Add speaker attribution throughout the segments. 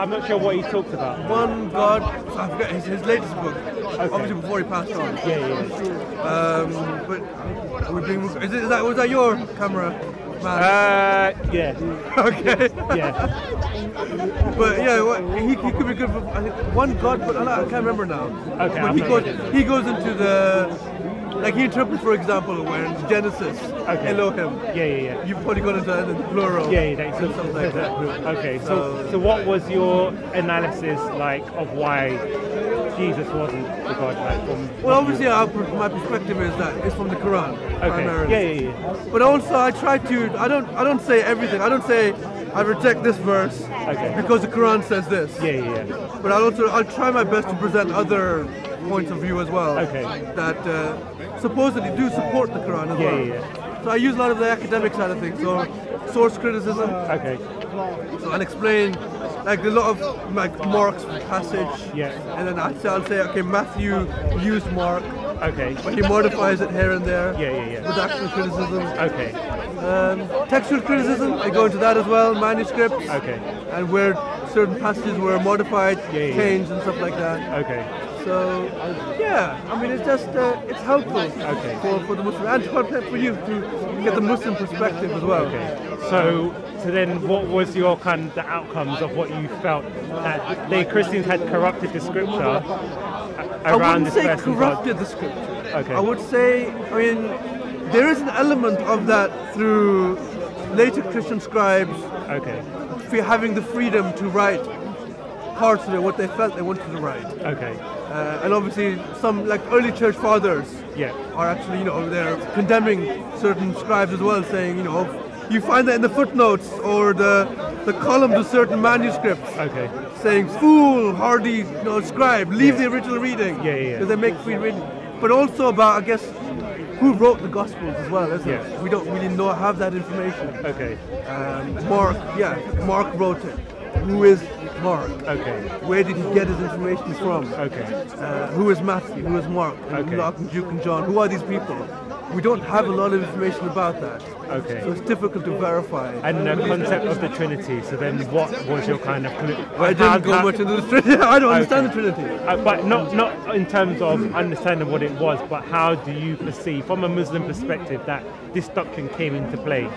Speaker 1: I'm not sure what he talked about.
Speaker 2: One God, I forget his, his latest book, obviously before he passed on.
Speaker 1: Yeah, yeah.
Speaker 2: Um, but we're being, is, it, is that was that your camera, man?
Speaker 1: Uh, yeah,
Speaker 2: okay.
Speaker 1: yeah.
Speaker 2: But yeah, what, he, he could be good for I think, one God, but I, can't remember now.
Speaker 1: Okay,
Speaker 2: But he goes he goes into the like he interprets, for example, when Genesis,
Speaker 1: Okay.
Speaker 2: Elohim.
Speaker 1: Yeah, yeah, yeah.
Speaker 2: You've probably got into in uh, the plural.
Speaker 1: Yeah, yeah,
Speaker 2: stuff like that.
Speaker 1: Okay, so so what was your analysis like of why Jesus wasn't the God? Like from
Speaker 2: Well, obviously, our, my perspective is that it's from the Quran
Speaker 1: okay,
Speaker 2: primarily.
Speaker 1: yeah, yeah, yeah.
Speaker 2: But also, I try to. I don't. I don't say everything. I don't say I reject this verse
Speaker 1: Okay.
Speaker 2: because the Quran says this.
Speaker 1: Yeah, yeah, yeah.
Speaker 2: But I'll also. I'll try my best to present other points of view as well.
Speaker 1: Okay.
Speaker 2: That uh, supposedly do support the Quran as
Speaker 1: Yeah,
Speaker 2: well.
Speaker 1: yeah,
Speaker 2: So I use a lot of the academic side of things. So source criticism.
Speaker 1: Okay,
Speaker 2: So I'll explain like a lot of like Mark's passage.
Speaker 1: Yeah.
Speaker 2: And then I'll say, I'll say okay, Matthew used Mark.
Speaker 1: okay,
Speaker 2: But he modifies it here and there.
Speaker 1: Yeah, yeah, yeah.
Speaker 2: With actual criticism.
Speaker 1: okay,
Speaker 2: Um, textual criticism, I go into that as well, manuscripts.
Speaker 1: Okay.
Speaker 2: And where certain passages were modified,
Speaker 1: Yeah, yeah, yeah.
Speaker 2: changed, and stuff like that.
Speaker 1: okay,
Speaker 2: So, yeah, I mean, it's just, uh, it's helpful
Speaker 1: Okay.
Speaker 2: for, for the Muslim, and for, for you to get the Muslim perspective as well.
Speaker 1: okay. So so then, what was your kind of the outcomes of what you felt that the Christians had corrupted the scripture a-
Speaker 2: I
Speaker 1: around
Speaker 2: wouldn't
Speaker 1: this
Speaker 2: say
Speaker 1: person God?
Speaker 2: corrupted the scripture.
Speaker 1: Okay.
Speaker 2: I would say, I mean, there is an element of that through later Christian scribes
Speaker 1: Okay,
Speaker 2: having the freedom to write parts of it, what they felt they wanted to write.
Speaker 1: okay,
Speaker 2: Uh, and obviously, some like early church fathers
Speaker 1: yeah,
Speaker 2: are actually, you know, they're condemning certain scribes as well, saying, you know, you find that in the footnotes or the the columns of certain manuscripts,
Speaker 1: okay,
Speaker 2: saying "fool, hardy, you know, scribe, leave the original reading."
Speaker 1: Yeah, yeah, yeah.
Speaker 2: They make free reading, but also about, I guess, who wrote the Gospels as well, isn't
Speaker 1: Yeah.
Speaker 2: it? We don't really know have that information.
Speaker 1: okay,
Speaker 2: Um, Mark, yeah, Mark wrote it. Who is Mark?
Speaker 1: okay,
Speaker 2: Where did he get his information from?
Speaker 1: okay,
Speaker 2: Uh, who is Matthew? Who is Mark? And
Speaker 1: Okay.
Speaker 2: Luke and Duke and John? Who are these people? We don't have a lot of information about that.
Speaker 1: Okay.
Speaker 2: So it's difficult to verify.
Speaker 1: and the concept of the Trinity. So then, what was your kind of?
Speaker 2: I didn't go much into the Trinity. I don't understand the Trinity.
Speaker 1: Uh, but not not in terms of understanding what it was, but how do you perceive, from a Muslim perspective, that this doctrine came into play?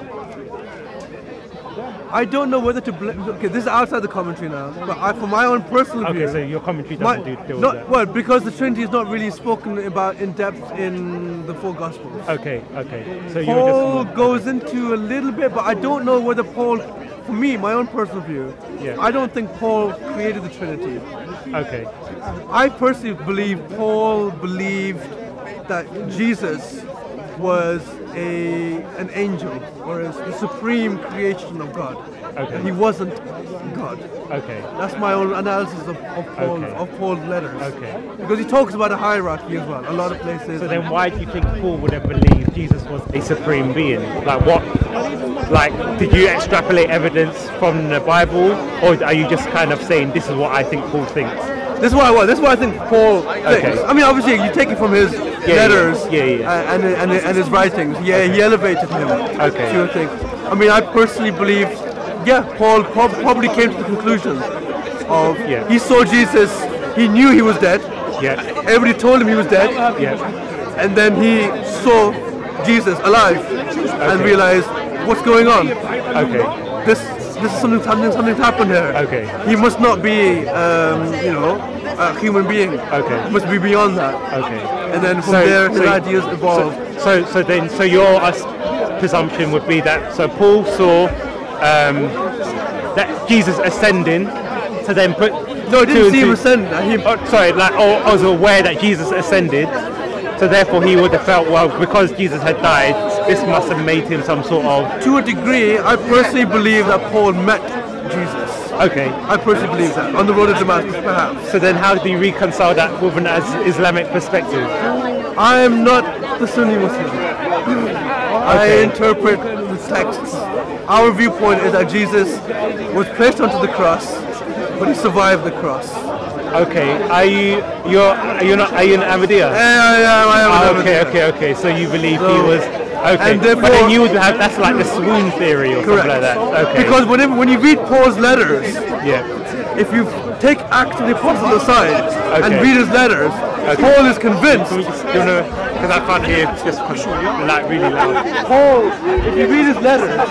Speaker 2: I don't know whether to blame. Okay, this is outside the commentary now. But I, for my own personal
Speaker 1: Okay,
Speaker 2: view, Okay,
Speaker 1: so your commentary doesn't do deal
Speaker 2: not,
Speaker 1: with that.
Speaker 2: well, because the Trinity is not really spoken about in depth in the four Gospels.
Speaker 1: Okay, okay. So
Speaker 2: Paul
Speaker 1: just
Speaker 2: goes into a little bit, but I don't know whether Paul, for me, my own personal view,
Speaker 1: Yeah.
Speaker 2: I don't think Paul created the Trinity.
Speaker 1: okay,
Speaker 2: I personally believe Paul believed that Jesus was a an angel or is the supreme creation of God.
Speaker 1: Okay.
Speaker 2: He wasn't God.
Speaker 1: okay,
Speaker 2: That's my own analysis of, of Paul's
Speaker 1: Okay.
Speaker 2: of Paul's letters.
Speaker 1: Okay.
Speaker 2: Because he talks about a hierarchy as well. A lot of places.
Speaker 1: So then, why do you think Paul would have believed Jesus was a supreme being? Like what? Like, did you extrapolate evidence from the Bible, or are you just kind of saying this is what I think Paul thinks?
Speaker 2: This is what I want. This is what I think Paul.
Speaker 1: Okay.
Speaker 2: I mean, obviously, you take it from his
Speaker 1: yeah.
Speaker 2: letters
Speaker 1: Yeah, yeah.
Speaker 2: uh, and, and and his writings. Yeah, he elevated him.
Speaker 1: Okay.
Speaker 2: To a thing. I mean, I personally believe, yeah, Paul prob- probably came to the conclusion of
Speaker 1: Yeah.
Speaker 2: he saw Jesus. He knew he was dead.
Speaker 1: Yeah,
Speaker 2: Everybody told him he was dead,
Speaker 1: yeah,
Speaker 2: and then he saw Jesus alive and realized what's going on.
Speaker 1: okay,
Speaker 2: This this is something something something's happened here.
Speaker 1: Okay.
Speaker 2: He must not be um, you know a human being.
Speaker 1: Okay.
Speaker 2: He must be beyond that.
Speaker 1: okay.
Speaker 2: And then from
Speaker 1: So-
Speaker 2: there his
Speaker 1: so-
Speaker 2: ideas evolved.
Speaker 1: So, so then, so your us- presumption would be that so Paul saw um, that Jesus ascending, to then put
Speaker 2: no,
Speaker 1: two
Speaker 2: didn't see him ascend. He,
Speaker 1: Oh, sorry, like I was aware that Jesus ascended, so therefore he would have felt well because Jesus had died. This must have made him some sort of
Speaker 2: to a degree, I personally believe that Paul met Jesus.
Speaker 1: okay.
Speaker 2: I personally believe that on the road to Damascus, perhaps.
Speaker 1: So then, how do you reconcile that with an Islamic perspective?
Speaker 2: I am not the Sunni Muslim. I interpret the texts. Our viewpoint is that Jesus was placed onto the cross, but he survived the cross.
Speaker 1: Okay, are you you're are you not are you an Ahmadiyya?
Speaker 2: Yeah, yeah, I am.
Speaker 1: Ah, okay, okay, okay. So you believe he was okay,
Speaker 2: and
Speaker 1: but then you would have that's like the swoon theory or
Speaker 2: Correct.
Speaker 1: something like that. Okay,
Speaker 2: Because whenever when you read Paul's letters,
Speaker 1: yeah,
Speaker 2: if you take Acts of the Apostles aside and read his letters, Paul is convinced.
Speaker 1: Can just, you know, because I can't hear just 'cause like really loud.
Speaker 2: Paul, if you read his letters,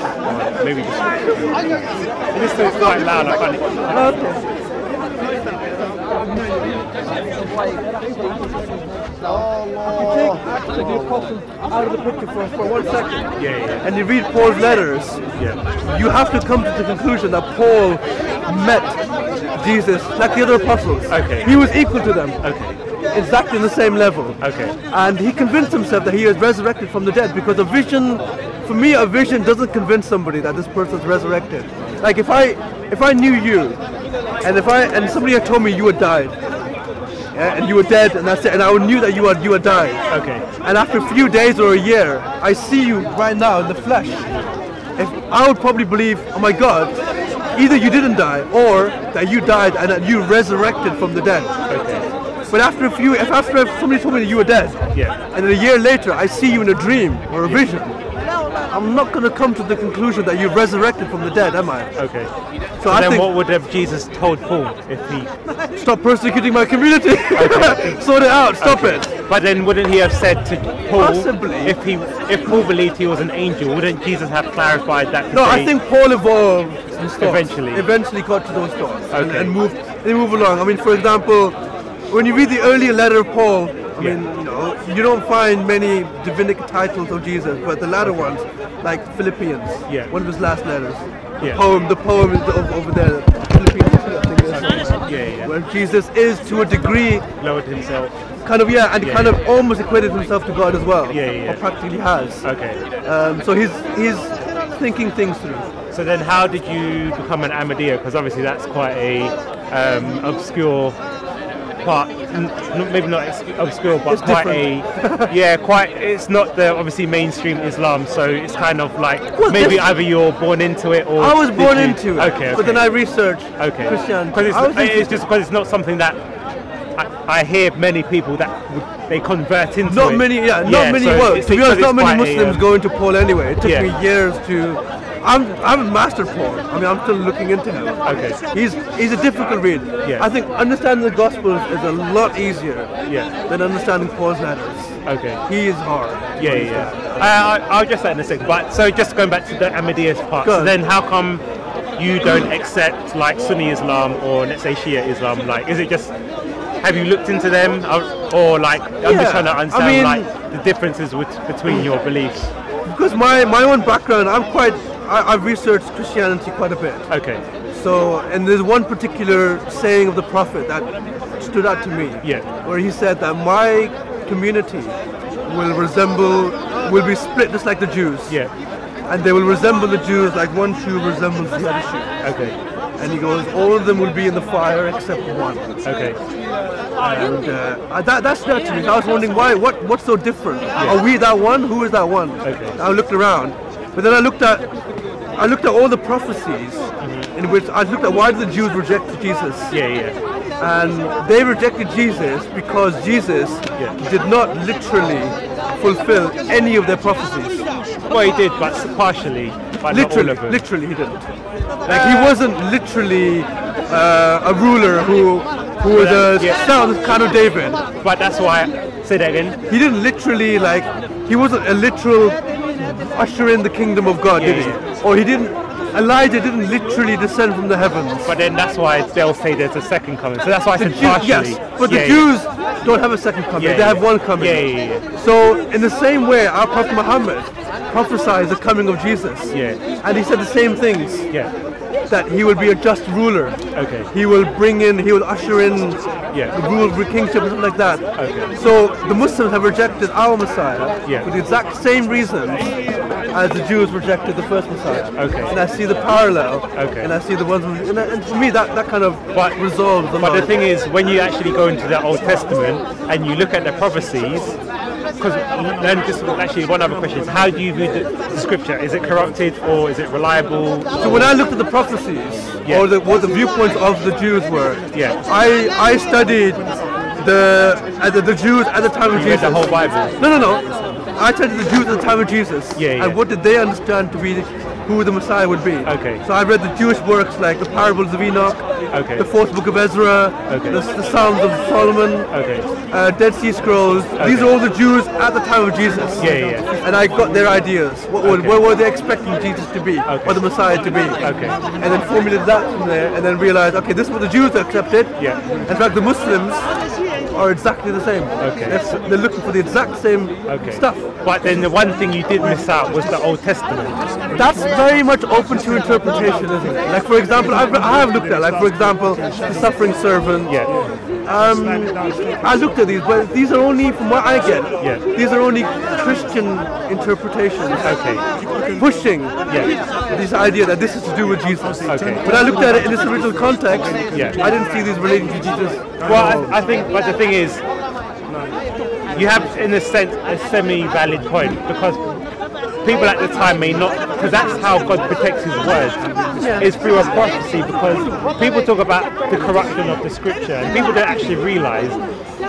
Speaker 1: Maybe just. This is quite loud. I can't.
Speaker 2: Take Acts of the Apostles out of the picture for, for one second,
Speaker 1: Yeah, yeah,
Speaker 2: and you read Paul's letters,
Speaker 1: yeah.
Speaker 2: you have to come to the conclusion that Paul met Jesus like the other apostles.
Speaker 1: Okay.
Speaker 2: He was equal to them.
Speaker 1: Okay.
Speaker 2: Exactly the same level.
Speaker 1: Okay.
Speaker 2: And he convinced himself that he is resurrected from the dead because a vision, for me, a vision doesn't convince somebody that this person is resurrected. Like if I, if I knew you, and if I, and somebody had told me you had died, yeah, and you were dead, and that's it, and I knew that you had, you had died.
Speaker 1: Okay.
Speaker 2: And after a few days or a year, I see you right now in the flesh. If I would probably believe, oh my God, either you didn't die or that you died and that you resurrected from the dead.
Speaker 1: Okay.
Speaker 2: But after a few, if after somebody told me that you were dead,
Speaker 1: Yeah.
Speaker 2: and then a year later I see you in a dream or a vision, I'm not going to come to the conclusion that you've resurrected from the dead, am I?
Speaker 1: Okay.
Speaker 2: So
Speaker 1: then, what would have Jesus told Paul if he?
Speaker 2: stop persecuting my community, sort it out, stop it.
Speaker 1: But then, wouldn't he have said to Paul,
Speaker 2: Possibly.
Speaker 1: if he, if Paul believed he was an angel, wouldn't Jesus have clarified that?
Speaker 2: No, I think Paul evolved.
Speaker 1: Eventually.
Speaker 2: Eventually got to those thoughts and, and moved. They move along. I mean, for example, when you read the earlier letter of Paul, I
Speaker 1: Yeah.
Speaker 2: mean, you know, you don't find many divinic titles of Jesus, but the latter ones, like Philippians,
Speaker 1: Yeah.
Speaker 2: one of his last letters. The
Speaker 1: Yeah.
Speaker 2: poem, the poem is over, over there. Philippians, I think it is.
Speaker 1: Yeah, yeah.
Speaker 2: Where Jesus is to a degree
Speaker 1: lowered himself.
Speaker 2: kind of yeah, and
Speaker 1: Yeah.
Speaker 2: kind of almost equated himself to God as well.
Speaker 1: Yeah, yeah, yeah.
Speaker 2: Or practically has.
Speaker 1: Okay.
Speaker 2: Um, so he's he's thinking things through.
Speaker 1: So then, how did you become an Ahmadi? Because obviously that's quite a um, obscure n- maybe not obscure, but
Speaker 2: It's
Speaker 1: quite a yeah, quite. It's not the obviously mainstream Islam, so it's kind of like
Speaker 2: Well,
Speaker 1: maybe either you're born into it or
Speaker 2: I was born
Speaker 1: you-
Speaker 2: into it,
Speaker 1: Okay,
Speaker 2: but then. I researched
Speaker 1: Okay.
Speaker 2: Christianity.
Speaker 1: Because
Speaker 2: I
Speaker 1: it's, it's just because it's not something that I, I hear many people that would, they convert into
Speaker 2: not
Speaker 1: it.
Speaker 2: many, yeah, not many
Speaker 1: so
Speaker 2: well, to be honest, not many
Speaker 1: quite a,
Speaker 2: Muslims
Speaker 1: um,
Speaker 2: go into Paul anyway. It took
Speaker 1: Yeah.
Speaker 2: me years to. I'm, I haven't mastered Paul. I mean, I'm still looking into him.
Speaker 1: Okay.
Speaker 2: He's he's a difficult read.
Speaker 1: Yeah.
Speaker 2: I think understanding the Gospels is a lot easier
Speaker 1: Yeah.
Speaker 2: than understanding Paul's letters.
Speaker 1: Okay.
Speaker 2: He is hard.
Speaker 1: Yeah, yeah. yeah. I, I, I'll just that in a second. But so just going back to the Ahmadiyya's part. So then, how come you don't accept like Sunni Islam or let's say Shia Islam? Like, is it just have you looked into them, or, or like I'm
Speaker 2: Yeah,
Speaker 1: just trying to
Speaker 2: I
Speaker 1: understand
Speaker 2: mean-
Speaker 1: like the differences with, between your beliefs?
Speaker 2: Because my, my own background, I'm quite. I, I've researched Christianity quite a bit.
Speaker 1: Okay.
Speaker 2: So, and there's one particular saying of the Prophet that stood out to me.
Speaker 1: Yeah.
Speaker 2: Where he said that my community will resemble, will be split just like the Jews.
Speaker 1: Yeah.
Speaker 2: And they will resemble the Jews like one shoe resembles the other shoe.
Speaker 1: Okay.
Speaker 2: And he goes, all of them will be in the fire except one.
Speaker 1: Okay.
Speaker 2: And uh, that, that stood out to me. I was wondering why, what, what's so different? Are we that one? Who is that one?
Speaker 1: Okay.
Speaker 2: I looked around, but then I looked at, I looked at all the prophecies in which I looked at why did the Jews reject Jesus?
Speaker 1: Yeah, yeah.
Speaker 2: and they rejected Jesus because Jesus
Speaker 1: Yeah.
Speaker 2: did not literally fulfill any of their prophecies.
Speaker 1: Well, he did, but partially. But
Speaker 2: Literally,
Speaker 1: not all of them.
Speaker 2: literally, he didn't. Like he wasn't literally uh, a ruler who who was a
Speaker 1: Yeah.
Speaker 2: son kind of David.
Speaker 1: But that's why. Say that again.
Speaker 2: He didn't literally like he wasn't a literal usher in the kingdom of God, did he?
Speaker 1: Yeah,
Speaker 2: Or he didn't. Elijah didn't literally descend from the heavens.
Speaker 1: But then that's why they'll say there's a second coming. So that's why I
Speaker 2: The
Speaker 1: said
Speaker 2: Jew-
Speaker 1: partially.
Speaker 2: yes, but
Speaker 1: Yeah,
Speaker 2: the
Speaker 1: yeah.
Speaker 2: Jews don't have a second coming.
Speaker 1: Yeah,
Speaker 2: they have one coming.
Speaker 1: Yeah, yeah, yeah.
Speaker 2: So in the same way, our Prophet Muhammad prophesied the coming of Jesus.
Speaker 1: Yeah.
Speaker 2: And he said the same things.
Speaker 1: Yeah.
Speaker 2: That he will be a just ruler.
Speaker 1: Okay.
Speaker 2: He will bring in, he will usher in
Speaker 1: Yeah.
Speaker 2: the rule of kingship and something like that.
Speaker 1: Okay.
Speaker 2: So the Muslims have rejected our Messiah
Speaker 1: Yeah.
Speaker 2: for the exact same reasons as the Jews rejected the first Messiah.
Speaker 1: Okay.
Speaker 2: And I see the parallel.
Speaker 1: Okay.
Speaker 2: And I see the ones, and, and for me that, that kind of
Speaker 1: But-
Speaker 2: resolves the
Speaker 1: But the thing is, when you actually go into the Old Testament and you look at the prophecies, because then just actually one other question is, how do you view the, the scripture? Is it corrupted or is it reliable?
Speaker 2: So when I looked at the prophecies,
Speaker 1: Yeah.
Speaker 2: or the, what the viewpoints of the Jews were,
Speaker 1: Yeah.
Speaker 2: I I studied the uh, the, the Jews at the time of
Speaker 1: You read
Speaker 2: Jesus.
Speaker 1: the whole Bible.
Speaker 2: No, no, no. I studied the Jews at the time of Jesus.
Speaker 1: Yeah, yeah.
Speaker 2: And what did they understand to be who the Messiah would be?
Speaker 1: Okay.
Speaker 2: So I read the Jewish works like the parables of Enoch,
Speaker 1: Okay.
Speaker 2: the fourth book of Ezra,
Speaker 1: Okay.
Speaker 2: the, the Psalms of Solomon,
Speaker 1: Okay.
Speaker 2: uh, Dead Sea Scrolls. These are all the Jews at the time of Jesus.
Speaker 1: Yeah, yeah, yeah.
Speaker 2: And I got their ideas. What, what were they expecting Jesus to be, or the Messiah to be?
Speaker 1: Okay.
Speaker 2: And then formulated that from there, and then realized, okay, this is what the Jews accepted.
Speaker 1: Yeah.
Speaker 2: In fact, the Muslims are exactly the same.
Speaker 1: Okay.
Speaker 2: They're, they're looking for the exact same
Speaker 1: Okay.
Speaker 2: stuff.
Speaker 1: But then the one thing you did miss out was the Old Testament.
Speaker 2: That's very much open to interpretation, isn't it? Like, for example, I've, I have looked at, like, for example, the suffering servant.
Speaker 1: Yeah.
Speaker 2: Um, I looked at these, but these are only, from what I get,
Speaker 1: Yeah.
Speaker 2: these are only Christian interpretations.
Speaker 1: Okay.
Speaker 2: Pushing
Speaker 1: Yeah.
Speaker 2: this idea that this is to do with Jesus.
Speaker 1: Okay.
Speaker 2: When I looked at it in its original context,
Speaker 1: Yeah.
Speaker 2: I didn't see these relating to Jesus.
Speaker 1: Well, I, I think, but the thing is, you have, in a sense, a semi-valid point because people at the time may not, because that's how God protects His word, is through a prophecy. Because people talk about the corruption of the Scripture, and people don't actually realise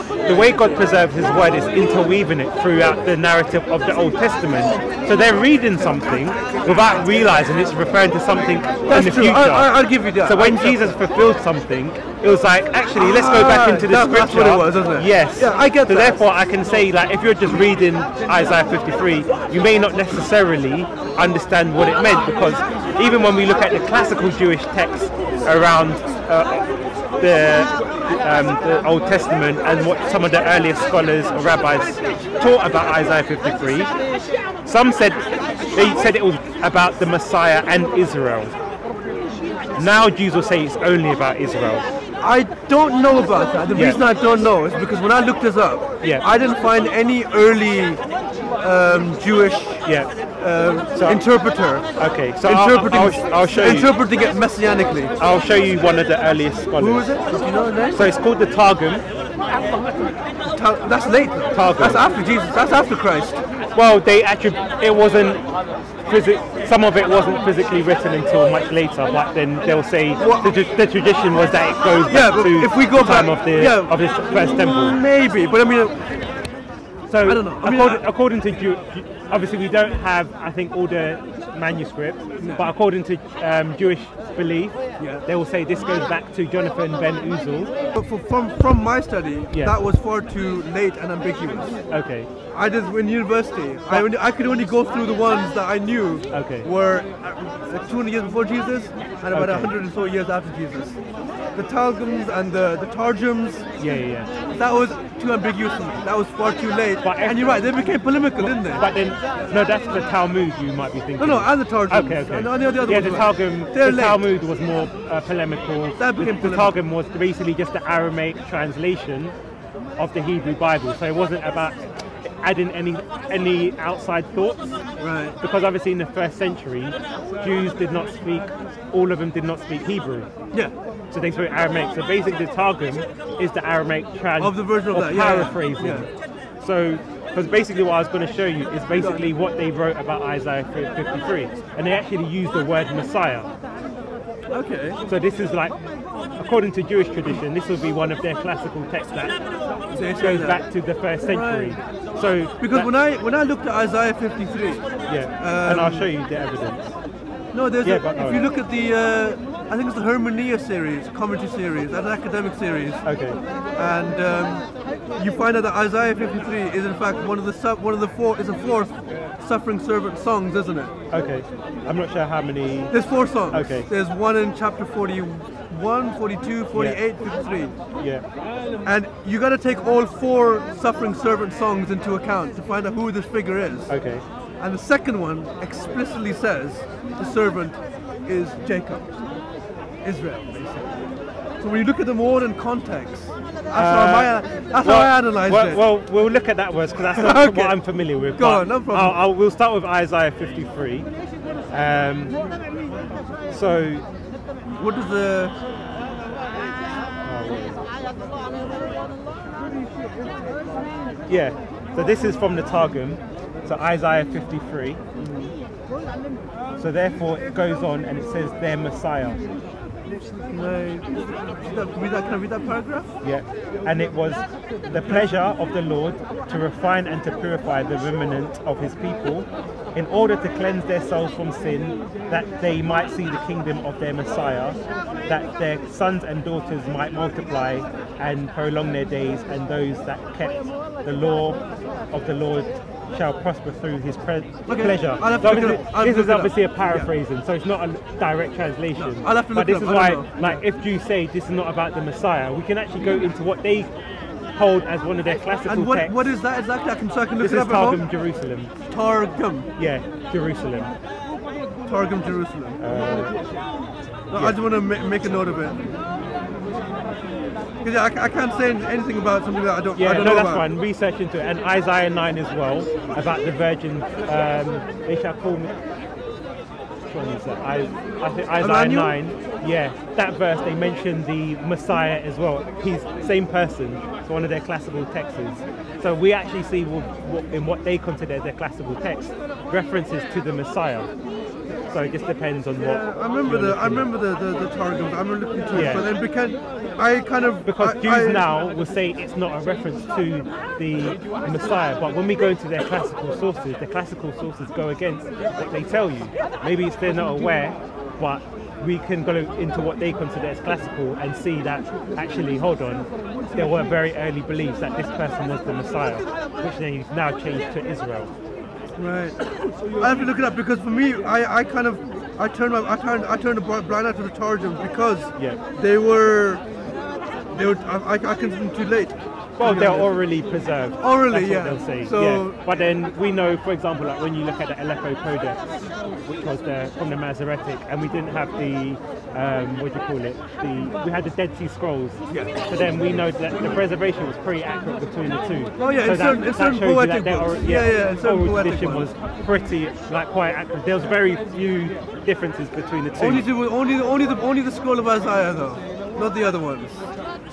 Speaker 1: the way God preserves His word is interweaving it throughout the narrative of the Old Testament. So they're reading something without realising it's referring to something
Speaker 2: That's
Speaker 1: in the
Speaker 2: true.
Speaker 1: future.
Speaker 2: I, I, I'll give you that.
Speaker 1: So when
Speaker 2: I-
Speaker 1: Jesus fulfilled something, it was like, actually, let's go back into the
Speaker 2: that-
Speaker 1: scripture.
Speaker 2: that's what it was, isn't it?
Speaker 1: Yes.
Speaker 2: Yeah, I get
Speaker 1: so
Speaker 2: that.
Speaker 1: therefore, I can say, like, if you're just reading Isaiah 53, you may not necessarily understand what it meant because even when we look at the classical Jewish texts around uh, the, um, the Old Testament and what some of the earliest scholars or rabbis taught about Isaiah 53, some said they said it was about the Messiah and Israel. Now Jews will say it's only about Israel.
Speaker 2: I don't know about that. The
Speaker 1: Yeah.
Speaker 2: reason I don't know is because when I looked this up,
Speaker 1: Yeah.
Speaker 2: I didn't find any early um, Jewish
Speaker 1: Yeah.
Speaker 2: Um,
Speaker 1: So-
Speaker 2: interpreter
Speaker 1: Okay. So I'll,
Speaker 2: interpreting,
Speaker 1: I'll, I'll show you.
Speaker 2: interpreting it messianically.
Speaker 1: I'll show you one of the earliest scholars.
Speaker 2: Who was it? Do you know the name?
Speaker 1: So it's called the Targum.
Speaker 2: Ta- that's late.
Speaker 1: Targum.
Speaker 2: That's after Jesus. That's after Christ.
Speaker 1: Well, they actually it wasn't. Some of it wasn't physically written until much later. But then they'll say the, the tradition was that it goes
Speaker 2: Yeah,
Speaker 1: back to
Speaker 2: if we go
Speaker 1: the time
Speaker 2: back-
Speaker 1: of the
Speaker 2: yeah.
Speaker 1: of the first temple.
Speaker 2: Maybe, but I mean,
Speaker 1: So
Speaker 2: I don't know. I mean,
Speaker 1: according, according to Jew, obviously we don't have I think all the manuscripts, but according to um, Jewish belief,
Speaker 2: Yeah.
Speaker 1: they will say this goes back to Jonathan ben Uzziel.
Speaker 2: but for, from from my study,
Speaker 1: Yeah.
Speaker 2: that was far too late and ambiguous.
Speaker 1: Okay.
Speaker 2: I just in university. I only, I could only go through the ones that I knew
Speaker 1: Okay.
Speaker 2: were uh, like 200 years before Jesus and about
Speaker 1: Okay.
Speaker 2: 100 or so years after Jesus. The Targums and the the Targums,
Speaker 1: Yeah, yeah, yeah.
Speaker 2: that was too ambiguous. That was far too late.
Speaker 1: But
Speaker 2: and you're right, they became polemical, didn't they?
Speaker 1: But then, no, that's the Talmud you might be thinking.
Speaker 2: no, no, and the Targums.
Speaker 1: Okay, okay.
Speaker 2: And the, the other
Speaker 1: yeah,
Speaker 2: ones
Speaker 1: the Targum, the
Speaker 2: late.
Speaker 1: Talmud was more uh, polemical.
Speaker 2: That became
Speaker 1: the, the. Targum was basically just the Aramaic translation of the Hebrew Bible. So it wasn't about adding any any outside thoughts.
Speaker 2: Right.
Speaker 1: Because obviously in the first century, Jews did not speak, all of them did not speak Hebrew.
Speaker 2: Yeah.
Speaker 1: So they spoke Aramaic. So basically the Targum is the Aramaic trans
Speaker 2: Of the version of that, yeah.
Speaker 1: paraphrasing.
Speaker 2: Yeah.
Speaker 1: So, because basically what I was going to show you is basically what they wrote about Isaiah 53, and they actually used the word Messiah.
Speaker 2: Okay.
Speaker 1: So this is like, according to Jewish tradition, this will be one of their classical texts that goes back to the first century. So
Speaker 2: Because when I when I looked at Isaiah 53,
Speaker 1: yeah, um, and I'll show you the evidence.
Speaker 2: No, there's
Speaker 1: Yeah,
Speaker 2: a, if you look at the, uh, I think it's the Hermeneia series, commentary series, that's an academic series,
Speaker 1: Okay.
Speaker 2: and um, you find out that Isaiah 53 is in fact one of the sub, one of the four is a fourth suffering servant songs, isn't it?
Speaker 1: Okay. I'm not sure how many.
Speaker 2: There's four songs.
Speaker 1: Okay.
Speaker 2: There's one in chapter 41, 42, 48, 53,
Speaker 1: Yeah.
Speaker 2: and you got to take all four suffering servant songs into account to find out who this figure is.
Speaker 1: Okay.
Speaker 2: And the second one explicitly says the servant is Jacob, Israel, basically. So when you look at them all in context, that's how, I, that's how I
Speaker 1: well,
Speaker 2: it.
Speaker 1: well, we'll look at that verse because that's not
Speaker 2: Okay.
Speaker 1: what I'm familiar with.
Speaker 2: Go on, no problem.
Speaker 1: I'll, I'll, we'll start with Isaiah 53. Um, so,
Speaker 2: what does the
Speaker 1: yeah, so this is from the Targum, so Isaiah 53. So therefore it goes on and it says their Messiah.
Speaker 2: that, can I read that paragraph?
Speaker 1: Yeah, and it was the pleasure of the Lord to refine and to purify the remnant of his people, in order to cleanse their souls from sin, that they might see the kingdom of their Messiah, that their sons and daughters might multiply and prolong their days, and those that kept the law of the Lord shall prosper through his pre- pleasure.
Speaker 2: I'll have to
Speaker 1: So
Speaker 2: look it up.
Speaker 1: This is obviously a
Speaker 2: Yeah.
Speaker 1: paraphrasing, so it's not a direct translation.
Speaker 2: I'll have to
Speaker 1: but
Speaker 2: look it
Speaker 1: this is why, like, if Jews say this is not about the Messiah, we can actually go into what they hold as one of their classical
Speaker 2: And what,
Speaker 1: texts.
Speaker 2: what is that exactly? I can, so I can look
Speaker 1: this
Speaker 2: it
Speaker 1: is
Speaker 2: up at
Speaker 1: Targum. Jerusalem.
Speaker 2: Targum.
Speaker 1: Yeah, Jerusalem.
Speaker 2: Targum Jerusalem.
Speaker 1: Uh,
Speaker 2: No, I just want to make a note of it. Because I, I can't say anything about something that I don't, I
Speaker 1: Yeah,
Speaker 2: don't
Speaker 1: no,
Speaker 2: know
Speaker 1: that's
Speaker 2: about.
Speaker 1: fine. Research into it, and Isaiah 9 as well about the virgin. Um, they shall call me. Which one is that? I, I think Isaiah
Speaker 2: Emmanuel?
Speaker 1: 9. Yeah, that verse they mention the Messiah as well. He's same person. It's one of their classical texts. So we actually see what, what, in what they consider their classical text references to the Messiah. So it just depends on what.
Speaker 2: Yeah, I remember the I remember the the, the Targums. I remember looking
Speaker 1: Yeah.
Speaker 2: it, but then because I kind of
Speaker 1: Because
Speaker 2: I,
Speaker 1: Jews
Speaker 2: I-
Speaker 1: now will say it's not a reference to the Messiah, but when we go into their classical sources, the classical sources go against what they tell you. Maybe it's they're not aware, but we can go into what they consider as classical and see that actually, hold on, there were very early beliefs that this person was the Messiah, which they now changed to Israel.
Speaker 2: Right. I have to look it up because for me, I, I kind of I turned my I turned I turned a blind eye to the Targums because
Speaker 1: Yeah.
Speaker 2: they were they were I, I, I consider them too late.
Speaker 1: Well, they're orally preserved.
Speaker 2: Orally, yeah.
Speaker 1: They'll say.
Speaker 2: So-
Speaker 1: yeah. But then we know, for example, like when you look at the Aleppo Codex, which was the from the Masoretic, and we didn't have the um, what do you call it? The we had the Dead Sea Scrolls.
Speaker 2: Yeah.
Speaker 1: So then we know that the preservation was pretty accurate between the two.
Speaker 2: Oh, yeah,
Speaker 1: so
Speaker 2: in certain- in certain
Speaker 1: shows
Speaker 2: poetic
Speaker 1: their
Speaker 2: books.
Speaker 1: oral-
Speaker 2: Yeah, yeah, certain
Speaker 1: oral
Speaker 2: poetic
Speaker 1: tradition
Speaker 2: ones.
Speaker 1: was pretty like quite accurate. There was very few differences between the two.
Speaker 2: Only the only the only the only the scroll of Isaiah though, not the other ones.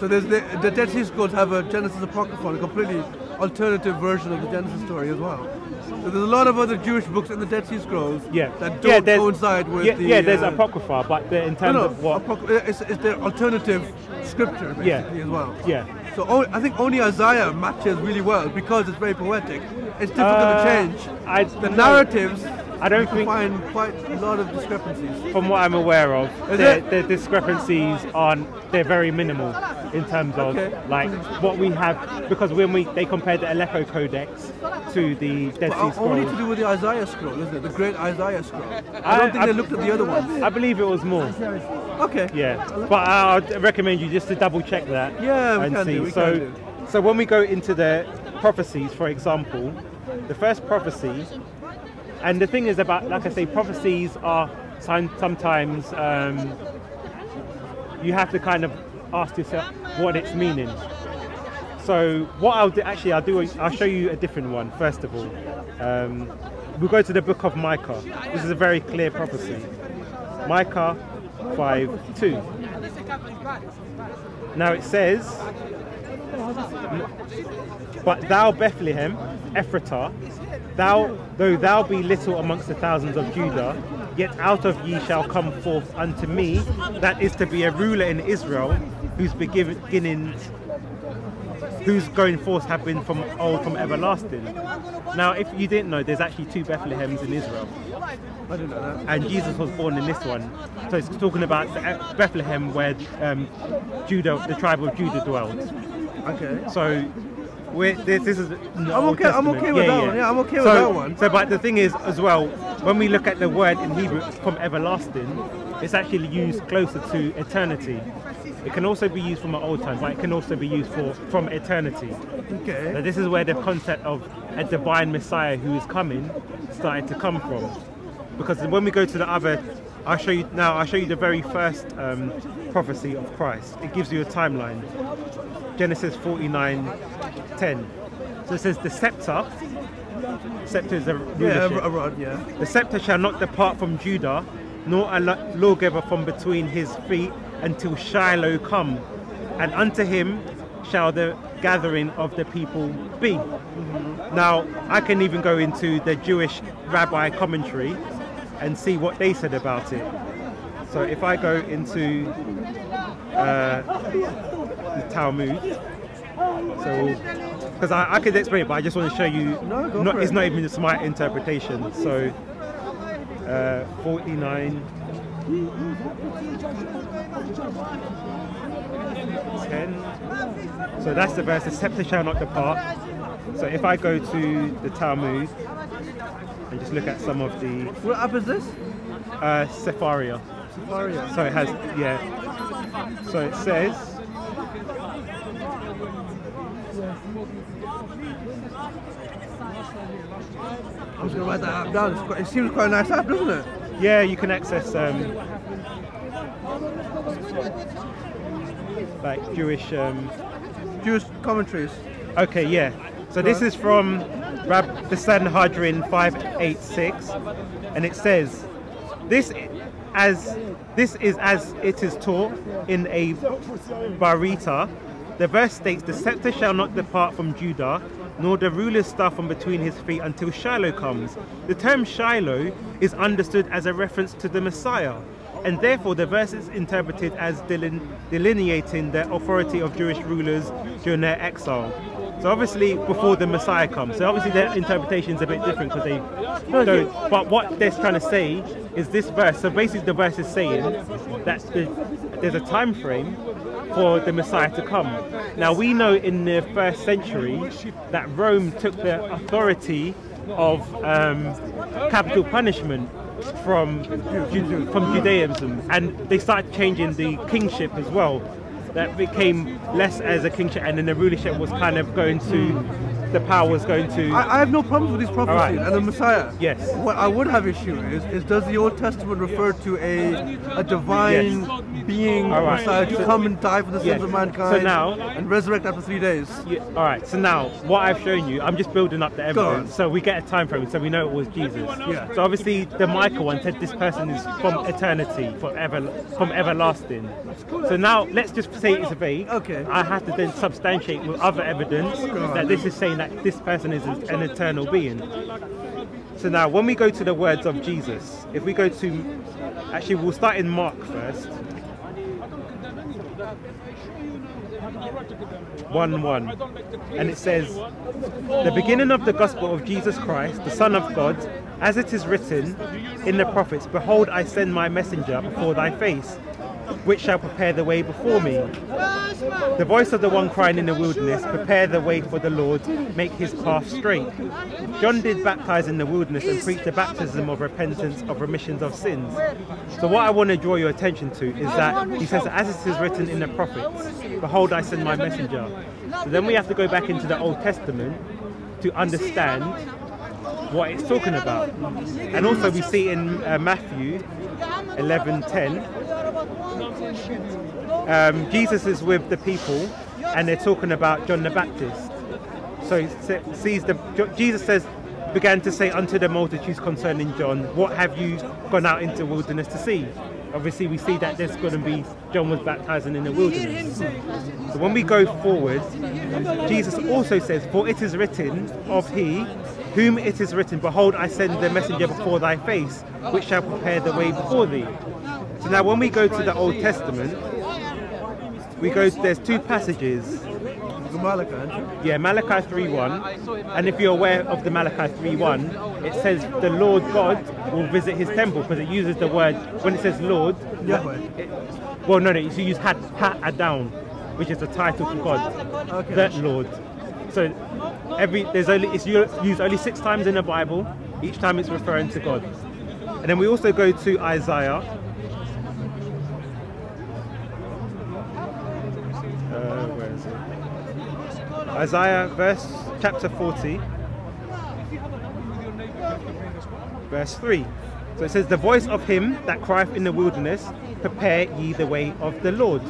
Speaker 2: So there's the, the Dead Sea Scrolls have a Genesis Apocryphon, a completely alternative version of the Genesis story as well. So there's a lot of other Jewish books in the Dead Sea Scrolls
Speaker 1: yeah.
Speaker 2: that don't
Speaker 1: there's-
Speaker 2: coincide with
Speaker 1: yeah,
Speaker 2: the
Speaker 1: yeah, there's
Speaker 2: uh,
Speaker 1: apocrypha, but the, in terms
Speaker 2: no,
Speaker 1: of what
Speaker 2: apocry- it's, it's their alternative scripture basically
Speaker 1: Yeah.
Speaker 2: as well.
Speaker 1: Yeah.
Speaker 2: So o- I think only Isaiah matches really well because it's very poetic. It's difficult
Speaker 1: Uh,
Speaker 2: to change.
Speaker 1: I-
Speaker 2: the
Speaker 1: no,
Speaker 2: narratives,
Speaker 1: I don't
Speaker 2: you
Speaker 1: think-
Speaker 2: find quite a lot of discrepancies.
Speaker 1: from what I'm aware of, the, discrepancies aren't they're very minimal in terms of
Speaker 2: Okay.
Speaker 1: like what we have because when we they compared the Aleppo Codex to the Dead Sea
Speaker 2: But only to do with the Isaiah scroll, isn't it? The great Isaiah scroll. I
Speaker 1: I-
Speaker 2: don't think
Speaker 1: I-
Speaker 2: they looked at the other ones.
Speaker 1: I believe it was more.
Speaker 2: Okay.
Speaker 1: Yeah, but I- I'd recommend you just to double check that.
Speaker 2: Yeah, we
Speaker 1: and
Speaker 2: can
Speaker 1: see.
Speaker 2: do, we
Speaker 1: so,
Speaker 2: can do.
Speaker 1: so when we go into the prophecies, for example, the first prophecy, and the thing is about, like I say, prophecies are some- sometimes um, you have to kind of ask yourself what it's meaning. So what I'll do, actually, I'll do, I'll show you a different one first of all. Um, we'll go to the book of Micah. This is a very clear prophecy. Micah 5 2. Now it says, But thou, Bethlehem, Ephratah, thou, though thou be little amongst the thousands of Judah, yet out of ye shall come forth unto me, that is to be a ruler in Israel, whose beginnings whose going forth have been from old, from everlasting. Now, if you didn't know, there's actually two Bethlehems in Israel
Speaker 2: I didn't know that.
Speaker 1: and Jesus was born in this one. So it's talking about the uh, Bethlehem where um, Judah, the tribe of Judah dwelled.
Speaker 2: Okay.
Speaker 1: So this, this is.
Speaker 2: I'm okay- I'm okay with that one. Yeah, I'm okay with
Speaker 1: so,
Speaker 2: that one.
Speaker 1: So, but the thing is, as well, when we look at the word in Hebrew from everlasting, it's actually used closer to eternity. It can also be used from an old time, but it can also be used for from eternity. So
Speaker 2: Okay.
Speaker 1: this is where the concept of a divine Messiah who is coming started to come from. Because when we go to the other, I'll show you now. I'll show you the very first um, prophecy of Christ. It gives you a timeline. Genesis 49, 10. So it says the scepter. Scepter is a rulership.
Speaker 2: a, a rod. Yeah.
Speaker 1: The scepter shall not depart from Judah, nor a lawgiver from between his feet until Shiloh come, and unto him shall the gathering of the people be. Now, I can even go into the Jewish rabbi commentary and see what they said about it. So if I go into uh, the Talmud, So, because I, I could explain it, but I just want to show you.
Speaker 2: No, go
Speaker 1: not, it's
Speaker 2: it.
Speaker 1: not even just my interpretation. So, uh, 49. 10. So that's the verse, the scepter shall not depart. So if I go to the Talmud and just look at some of the
Speaker 2: What app is this?
Speaker 1: uh, Sefaria.
Speaker 2: Sefaria.
Speaker 1: So it has, yeah. So it says,
Speaker 2: I'm just gonna write that app down. Quite, it seems quite a nice app, doesn't it?
Speaker 1: yeah, you can access um, like Jewish. Um,
Speaker 2: Jewish commentaries.
Speaker 1: okay, yeah. So this is from Rab the Sanhedrin 586, and it says, "This as this is as it is taught in a Baraita." The verse states, "The scepter shall not depart from Judah, nor the ruler's staff from between his feet until Shiloh comes." The term Shiloh is understood as a reference to the Messiah, and therefore the verse is interpreted as delin- delineating the authority of Jewish rulers during their exile. So obviously before the Messiah comes. So obviously their interpretation is a bit different because they don't. But what they're trying to say is this verse. So basically the verse is saying that the, there's a time frame for the Messiah to come. Now we know in the first century that Rome took the authority of um, capital punishment from from Judaism, and they started changing the kingship as well. That became less as a kingship, and then the rulership was kind of going to the power is going to.
Speaker 2: I, I have no problems with these prophecies
Speaker 1: right.
Speaker 2: and the Messiah.
Speaker 1: Yes.
Speaker 2: What I would have issue is, is does the Old Testament refer to a a divine being
Speaker 1: All right.
Speaker 2: Messiah to
Speaker 1: So-
Speaker 2: come and die for the sins
Speaker 1: Yes.
Speaker 2: of
Speaker 1: So
Speaker 2: mankind
Speaker 1: now-
Speaker 2: and resurrect after three days?
Speaker 1: Yeah, all right. So now, what I've shown you, I'm just building up the evidence, so we get a time frame, so we know it was Jesus.
Speaker 2: Yeah.
Speaker 1: So obviously, the Micah one said this person is from eternity, from ever, from everlasting. So now, let's just say it's a vague.
Speaker 2: Okay.
Speaker 1: I have to then substantiate with other evidence that this is saying that this person is an eternal being. So now, when we go to the words of Jesus, if we go to, actually, we'll start in Mark first. 1 1. And it says, The beginning of the gospel of Jesus Christ, the Son of God, as it is written in the prophets, Behold, I send my messenger before thy face, which shall prepare the way before me. The voice of the one crying in the wilderness, Prepare the way for the Lord, make his path straight. John did baptize in the wilderness and preach the baptism of repentance of remissions of sins. So, what I want to draw your attention to is that he says, As it is written in the prophets, Behold, I send my messenger. So, then we have to go back into the Old Testament to understand what it's talking about. And also, we see in uh, Matthew 11:10 um, Jesus is with the people and they're talking about John the Baptist. So he sees the Jesus says began to say unto the multitudes concerning John, what have you gone out into the wilderness to see? Obviously we see that there's going to be John was baptizing in the wilderness. So when we go forward, Jesus also says, For it is written of he whom it is written, Behold, I send the messenger before thy face, which shall prepare the way before thee. So now when we go to the Old Testament, we go there's two passages.
Speaker 2: Malachi.
Speaker 1: Yeah, Malachi 3.1. And if you're aware of the Malachi 3.1, it says the Lord God will visit his temple because it uses the word, when it says Lord,
Speaker 2: Yahweh.
Speaker 1: it, well, no, no, it's used had, ha Adon, which is the title for God,
Speaker 2: Okay.
Speaker 1: the Lord. So every there's only it's used only six times in the Bible. Each time it's referring to God. And then we also go to Isaiah. Uh, where is it? Isaiah verse chapter 40, verse 3. So it says, The voice of him that crieth in the wilderness, prepare ye the way of the Lord.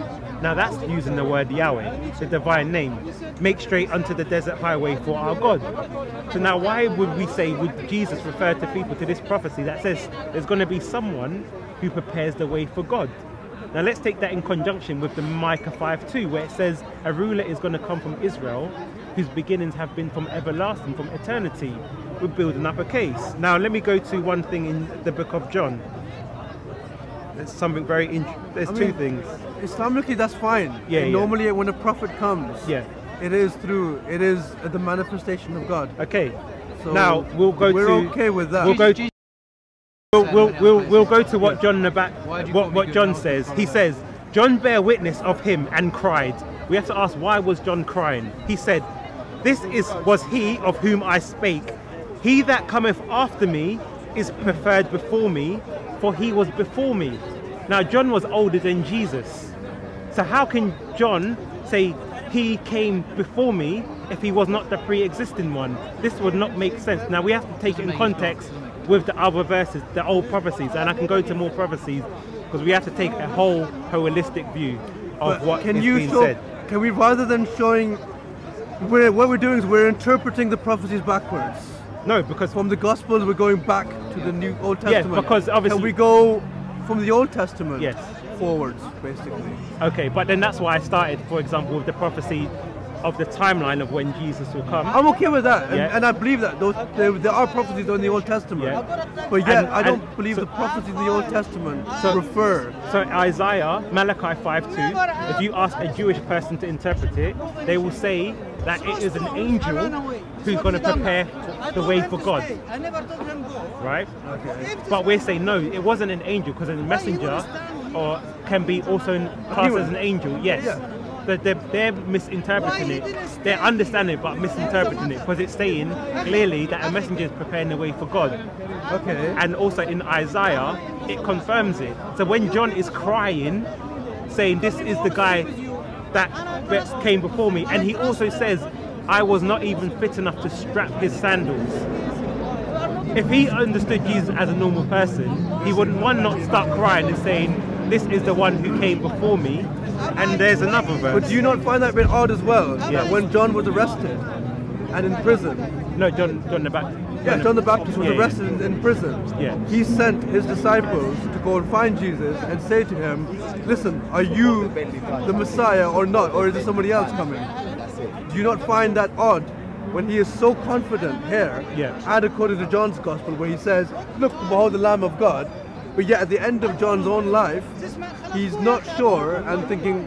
Speaker 1: Now that's using the word Yahweh, the divine name. Make straight unto the desert highway for our God. So now why would we say, would Jesus refer to people to this prophecy that says there's going to be someone who prepares the way for God? Now let's take that in conjunction with the Micah 5:2, where it says a ruler is going to come from Israel, whose beginnings have been from everlasting, from eternity. We're building up a case. Now let me go to one thing in the book of John. There's something very int- There's
Speaker 2: I
Speaker 1: two
Speaker 2: mean-
Speaker 1: things.
Speaker 2: Islamically, that's fine.
Speaker 1: Yeah, yeah.
Speaker 2: Normally, when a prophet comes,
Speaker 1: Yeah.
Speaker 2: it is through. It is the manifestation of God.
Speaker 1: Okay.
Speaker 2: So
Speaker 1: now we'll go to
Speaker 2: we're
Speaker 1: to.
Speaker 2: okay with that.
Speaker 1: We'll go.
Speaker 3: Jesus-
Speaker 1: We'll, we'll, we'll, we'll go to what John the Bac-
Speaker 3: Why do you call
Speaker 1: what, what John says. He says, John bare witness of him and cried. We have to ask why was John crying? He said, This is was he of whom I spake. He that cometh after me is preferred before me, for he was before me. Now John was older than Jesus. So how can John say he came before me if he was not the pre-existing one? This would not make sense. Now we have to take it in context with the other verses, the old prophecies, and I can go into more prophecies because we have to take a whole holistic view of
Speaker 2: But
Speaker 1: what
Speaker 2: can
Speaker 1: is
Speaker 2: you
Speaker 1: being
Speaker 2: show?
Speaker 1: said.
Speaker 2: Can we rather than showing, we're, what we're doing is we're interpreting the prophecies backwards.
Speaker 1: No, because
Speaker 2: From the Gospels, we're going back to the New Old
Speaker 1: Yeah,
Speaker 2: Testament.
Speaker 1: because obviously-
Speaker 2: Can we go from the Old Testament
Speaker 1: Yes.
Speaker 2: forwards, basically?
Speaker 1: okay, but then that's why I started, for example, with the prophecy of the timeline of when Jesus will come.
Speaker 2: I'm okay with that, and,
Speaker 1: Yeah.
Speaker 2: and I believe that those there, there are prophecies in the Old Testament.
Speaker 1: Yeah.
Speaker 2: But yet,
Speaker 1: And-
Speaker 2: I don't believe
Speaker 1: so-
Speaker 2: the prophecies in the Old Testament
Speaker 1: So-
Speaker 2: refer.
Speaker 1: So Isaiah, Malachi 5:2, if you ask a Jewish person to interpret it, they will say that it is an angel who's going to prepare the way for God, right? But we're saying no, it wasn't an angel because a messenger or can be also classed as an angel. Yes.
Speaker 2: Yeah.
Speaker 1: But they're, they're misinterpreting it. They're understanding it, but misinterpreting it because it's saying clearly that a messenger is preparing the way for God
Speaker 2: Okay.
Speaker 1: and also in Isaiah, it confirms it. So when John is crying, saying, This is the guy that came before me, and he also says, I was not even fit enough to strap his sandals. If he understood Jesus as a normal person, he would one not start crying and saying, This is the one who came before me. And there's another verse.
Speaker 2: But do you not find that a bit odd as well?
Speaker 1: Yeah.
Speaker 2: That when John was arrested and in prison,
Speaker 1: no, John, John the Baptist.
Speaker 2: yeah, John the Baptist was
Speaker 1: Yeah, yeah.
Speaker 2: arrested in, in prison.
Speaker 1: Yeah.
Speaker 2: He sent his disciples to go and find Jesus and say to him, "Listen, are you the Messiah or not, or is there somebody else coming?" Do you not find that odd when he is so confident here,
Speaker 1: Yeah.
Speaker 2: and according to John's Gospel, where he says, "Look, behold the Lamb of God," but yet at the end of John's own life, he's not sure and thinking,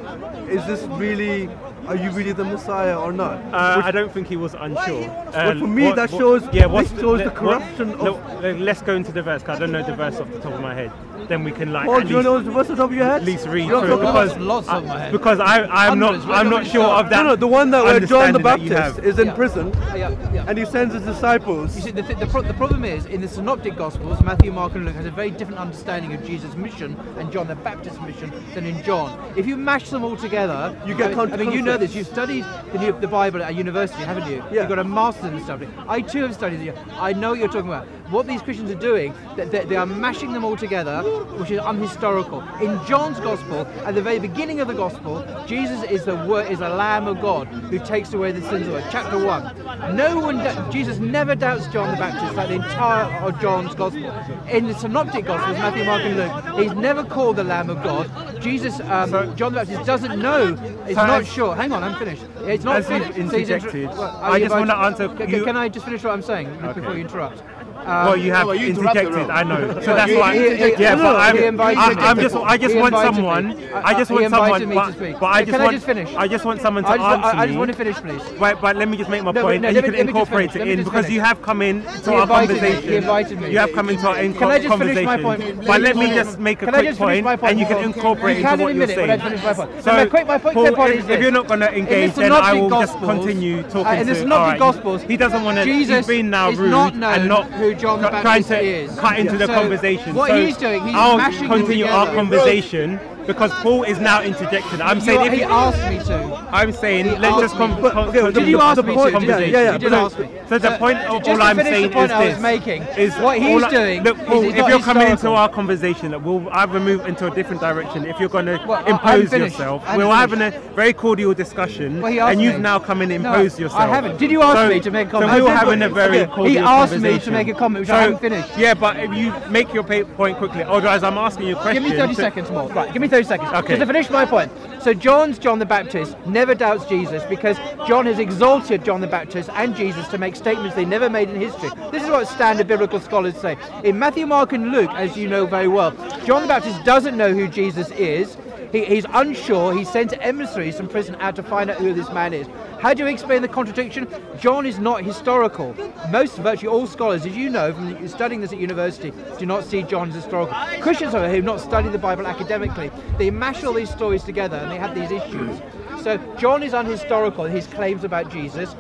Speaker 2: "Is this really?" Are you really the Messiah or not?
Speaker 1: Uh,
Speaker 2: Which-
Speaker 1: I don't think he was unsure.
Speaker 2: But for me, that shows-
Speaker 1: what's
Speaker 2: this shows the
Speaker 1: what-
Speaker 2: corruption of-
Speaker 1: no, let's go into the verse. 'cause I don't know the verse off the top of my head. Then we can like
Speaker 2: Paul,
Speaker 1: at
Speaker 2: do you
Speaker 1: least,
Speaker 2: know the verse on top of your head?
Speaker 1: at least read
Speaker 2: You don't
Speaker 1: through
Speaker 2: about-
Speaker 1: because
Speaker 3: Lots of my head.
Speaker 1: because I I'm not I'm not sure of that.
Speaker 2: No, no, the one that where John the
Speaker 1: understanding that you
Speaker 2: Baptist is in
Speaker 3: Yeah.
Speaker 2: prison
Speaker 3: Yeah, yeah.
Speaker 2: and he sends his disciples.
Speaker 3: You see, the, th- the, pro- the problem is, in the Synoptic Gospels, Matthew, Mark, and Luke has a very different understanding of Jesus' mission and John the Baptist's mission than in John. If you mash them all together,
Speaker 2: You get
Speaker 3: I mean, I mean, you know this. You've studied the, new, the Bible at university, haven't you?
Speaker 2: Yeah.
Speaker 3: You've got a master's in the subject. I too have studied it. I know what you're talking about. What these Christians are doing, they, they, are mashing them all together, which is unhistorical. In John's Gospel, at the very beginning of the Gospel, Jesus is the word, is a Lamb of God who takes away the sins of the world. Chapter one. No one, Jesus never doubts John the Baptist, like the entire of John's Gospel. In the Synoptic Gospels, Matthew, Mark, and Luke, he's never called the Lamb of God. Jesus, um, John the Baptist doesn't know. Is
Speaker 1: So
Speaker 3: not sure. Hang on, I'm finished. It's not finished. So he's Well,
Speaker 1: I just wanna answer-
Speaker 3: Can, can I just finish what I'm saying before you interrupt? Um,
Speaker 1: Well, you have
Speaker 4: well, you
Speaker 1: interjected. I know. So that's why. yeah,
Speaker 3: no,
Speaker 1: but I'm, I, I'm just. I just want someone.
Speaker 3: me.
Speaker 1: I just want someone. But, but I just want.
Speaker 3: finish?
Speaker 1: I just want someone to
Speaker 3: I just,
Speaker 1: answer
Speaker 3: I, I just want to finish, please.
Speaker 1: Right, but let me just make my
Speaker 3: No,
Speaker 1: point,
Speaker 3: no,
Speaker 1: and you can incorporate
Speaker 3: finish,
Speaker 1: it in because you have come in to
Speaker 3: He
Speaker 1: our conversation.
Speaker 3: me.
Speaker 1: You have come into our in-
Speaker 3: Can I just finish my
Speaker 1: conversation.
Speaker 3: point?
Speaker 1: But let me just make a
Speaker 3: Can
Speaker 1: quick point,
Speaker 3: point?
Speaker 1: and you can incorporate
Speaker 3: You
Speaker 1: into what you're saying.
Speaker 3: I finish my point.
Speaker 1: So,
Speaker 3: my quick, my point,
Speaker 1: Paul, if,
Speaker 3: is
Speaker 1: if you're not going to engage, then I will just continue talking
Speaker 3: uh, in the
Speaker 1: to.
Speaker 3: Synoptic
Speaker 1: alright,
Speaker 3: Gospels,
Speaker 1: he doesn't want to.
Speaker 3: Jesus
Speaker 1: He's been now rude
Speaker 3: not
Speaker 1: and not
Speaker 3: John
Speaker 1: trying to cut into the
Speaker 3: So
Speaker 1: conversation.
Speaker 3: what
Speaker 1: so
Speaker 3: he's doing, he's
Speaker 1: I'll continue our conversation because Paul is now interjecting. I'm saying
Speaker 3: You-
Speaker 1: if
Speaker 3: he
Speaker 1: you-
Speaker 3: asked me to.
Speaker 1: I'm saying
Speaker 3: He
Speaker 1: let's just
Speaker 3: me.
Speaker 1: con-
Speaker 2: okay,
Speaker 3: Did you
Speaker 1: the
Speaker 3: ask me to?
Speaker 2: Yeah, yeah,
Speaker 3: You did ask me.
Speaker 1: So the
Speaker 3: Uh,
Speaker 1: point of all I'm saying is this:
Speaker 3: making,
Speaker 1: is
Speaker 3: what he's doing
Speaker 1: Look, Paul, if you're coming into our conversation, we'll either move into a different direction. If you're going to impose yourself, we're having a very cordial discussion,
Speaker 3: Well, he asked
Speaker 1: and you've now come in and imposed yourself.
Speaker 3: I haven't. Did you ask me to make a comment?
Speaker 1: So we were having a very
Speaker 3: okay, he asked me to make a comment, which I haven't finished.
Speaker 1: Yeah, but if you make your point quickly, otherwise I'm asking you a question.
Speaker 3: Give me 30 seconds more. Right, give me 30 seconds.
Speaker 1: Okay.
Speaker 3: Just to finish my point. So John's John the Baptist never doubts Jesus because John has exalted John the Baptist and Jesus to make statements they never made in history. This is what standard biblical scholars say. In Matthew, Mark, and Luke, as you know very well, John the Baptist doesn't know who Jesus is. He, he's unsure. He sent emissaries from prison out to find out who this man is. How do you explain the contradiction? John is not historical. Most, virtually all scholars, as you know from studying this at university, do not see John as historical. Christians, who have not studied the Bible academically, they mash all these stories together and they have these issues. So John is unhistorical his claims about Jesus.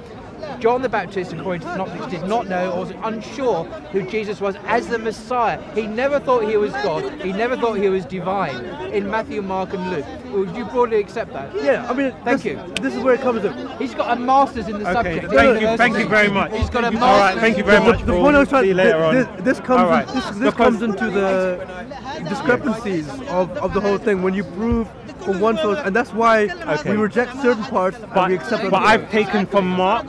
Speaker 3: John the Baptist, according to the Synoptics, did not know or was unsure who Jesus was as the Messiah. He never thought he was God. He never thought he was divine. In Matthew, Mark, and Luke, would you broadly accept that?
Speaker 2: Yeah, I mean,
Speaker 3: Thank
Speaker 2: this,
Speaker 3: you.
Speaker 2: This is where it comes in.
Speaker 3: He's got a master's in the
Speaker 1: Okay,
Speaker 3: subject.
Speaker 1: thank
Speaker 3: at
Speaker 1: you, thank you very much.
Speaker 3: He's got a master's.
Speaker 1: right, thank you very
Speaker 2: The,
Speaker 1: much.
Speaker 2: the
Speaker 1: Paul.
Speaker 2: point I was trying to
Speaker 1: later on.
Speaker 2: this, this comes
Speaker 1: All right.
Speaker 2: in, this, this comes into the discrepancies of, of the whole thing when you prove for one source, and that's why
Speaker 1: Okay.
Speaker 2: we reject certain parts
Speaker 1: but,
Speaker 2: we accept
Speaker 1: but. I've taken from Mark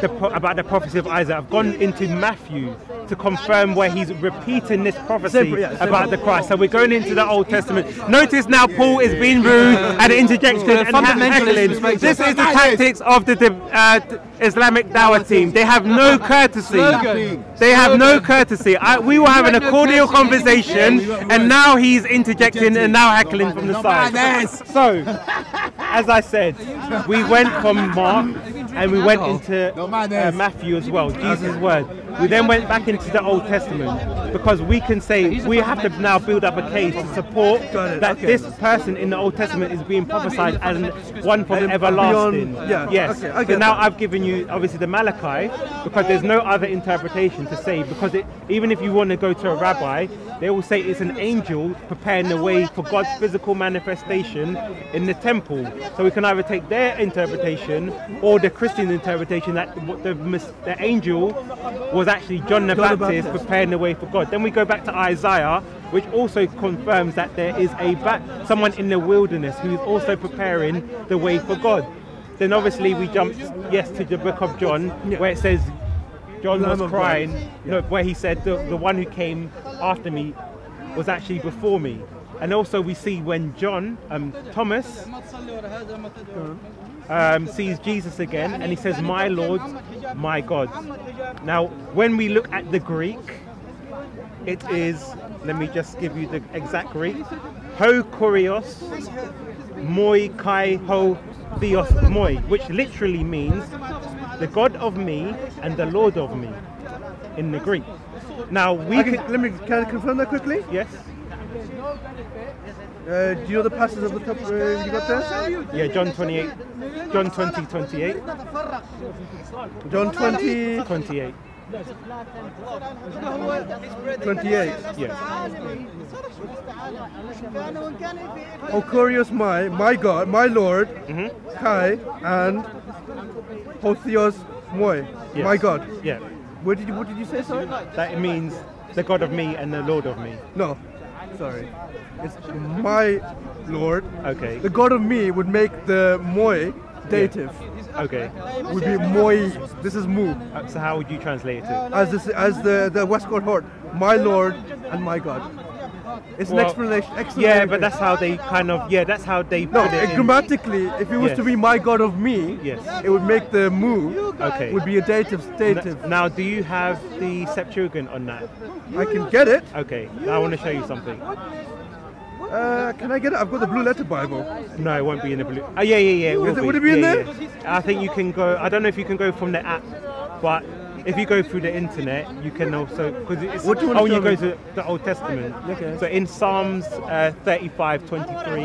Speaker 1: the, pro- about the prophecy of Isaiah. I've gone into Matthew to confirm where he's repeating this prophecy
Speaker 2: Same- yeah, same-
Speaker 1: about the Christ. So we're going into the Old Testament. Notice now Paul is being rude and interjecting and heckling. This is the tactics of the the, uh, Islamic Dawah team. They have no courtesy. They have no courtesy. I, we were having a cordial conversation, and now he's interjecting and now heckling from the side. So, as I said, we went from Mark and we went into uh, Matthew as well, Jesus' word. We then went back into the Old Testament because we can say we have to now build up a case to support that
Speaker 2: okay.
Speaker 1: this person in the Old Testament is being prophesied as one from
Speaker 2: And
Speaker 1: everlasting.
Speaker 2: beyond- yeah,
Speaker 1: Yes.
Speaker 2: okay,
Speaker 1: so now
Speaker 2: that.
Speaker 1: I've given you obviously the Malachi because there's no other interpretation to say because it, even if you want to go to a rabbi, they will say it's an angel preparing the way for God's physical manifestation in the temple. So we can either take their interpretation or the Christian interpretation that the, the angel was actually John the
Speaker 2: John
Speaker 1: Baptist
Speaker 2: Baptist.
Speaker 1: preparing the way for God. Then we go back to Isaiah, which also confirms that there is a ba- someone in the wilderness who is also preparing the way for God. Then obviously we jumped yes to the book of John,
Speaker 2: Yeah.
Speaker 1: where it says John
Speaker 2: Lamb
Speaker 1: was
Speaker 2: of God.
Speaker 1: crying, no, where he said the, the one who came after me was actually before me. And also we see when John, um, Thomas, um, sees Jesus again and he says, My Lord, my God. Now, when we look at the Greek, it is, let me just give you the exact Greek, ho kurios, moi kai ho theos moi, which literally means the God of me and the Lord of me in the Greek. Now, we can,
Speaker 2: let me can I confirm that quickly?
Speaker 1: yes,
Speaker 2: Uh, do you know the passage of the top uh, you got there?
Speaker 1: yeah, John 28, John 20, 28,
Speaker 2: John 20,
Speaker 1: 28,
Speaker 2: 28.
Speaker 1: yes.
Speaker 2: Ho kurios my, my God, my Lord,
Speaker 1: Mhm.
Speaker 2: Kai, and Ho theos Moi,
Speaker 1: Yes.
Speaker 2: my God.
Speaker 1: Yeah,
Speaker 2: What did you What did you say? Sorry.
Speaker 1: that means the God of me and the Lord of me.
Speaker 2: No, sorry. It's my Lord.
Speaker 1: Okay,
Speaker 2: The God of me would make the Moi dative.
Speaker 1: okay.
Speaker 2: Would be Moi. This is Mu.
Speaker 1: Uh, So how would you translate it?
Speaker 2: As this as the the Westcott Hort, my Lord and my God. It's an
Speaker 1: Well,
Speaker 2: explanation.
Speaker 1: Yeah,
Speaker 2: explanation.
Speaker 1: but that's how they kind of yeah, that's how they
Speaker 2: No,
Speaker 1: put it.
Speaker 2: uh,
Speaker 1: in.
Speaker 2: grammatically, if it was
Speaker 1: Yes.
Speaker 2: to be my God of me,
Speaker 1: Yes.
Speaker 2: it would make the mu
Speaker 1: Okay.
Speaker 2: would be a dative dative.
Speaker 1: Now, do you have the Septuagint on that?
Speaker 2: I can get it.
Speaker 1: Okay, I want to show you something.
Speaker 2: Uh, can I get it? I've got the Blue Letter Bible.
Speaker 1: No, it won't be in the blue. Oh yeah, yeah, yeah. It will
Speaker 2: it-
Speaker 1: be.
Speaker 2: would it be in
Speaker 1: Yeah,
Speaker 2: there?
Speaker 1: yeah. I think you can go. I don't know if you can go from the app, but if you go through the internet, you can also because it's
Speaker 2: What do you wanna
Speaker 1: oh, you go to the Old Testament.
Speaker 2: Okay.
Speaker 1: So in Psalms uh, 35, 23,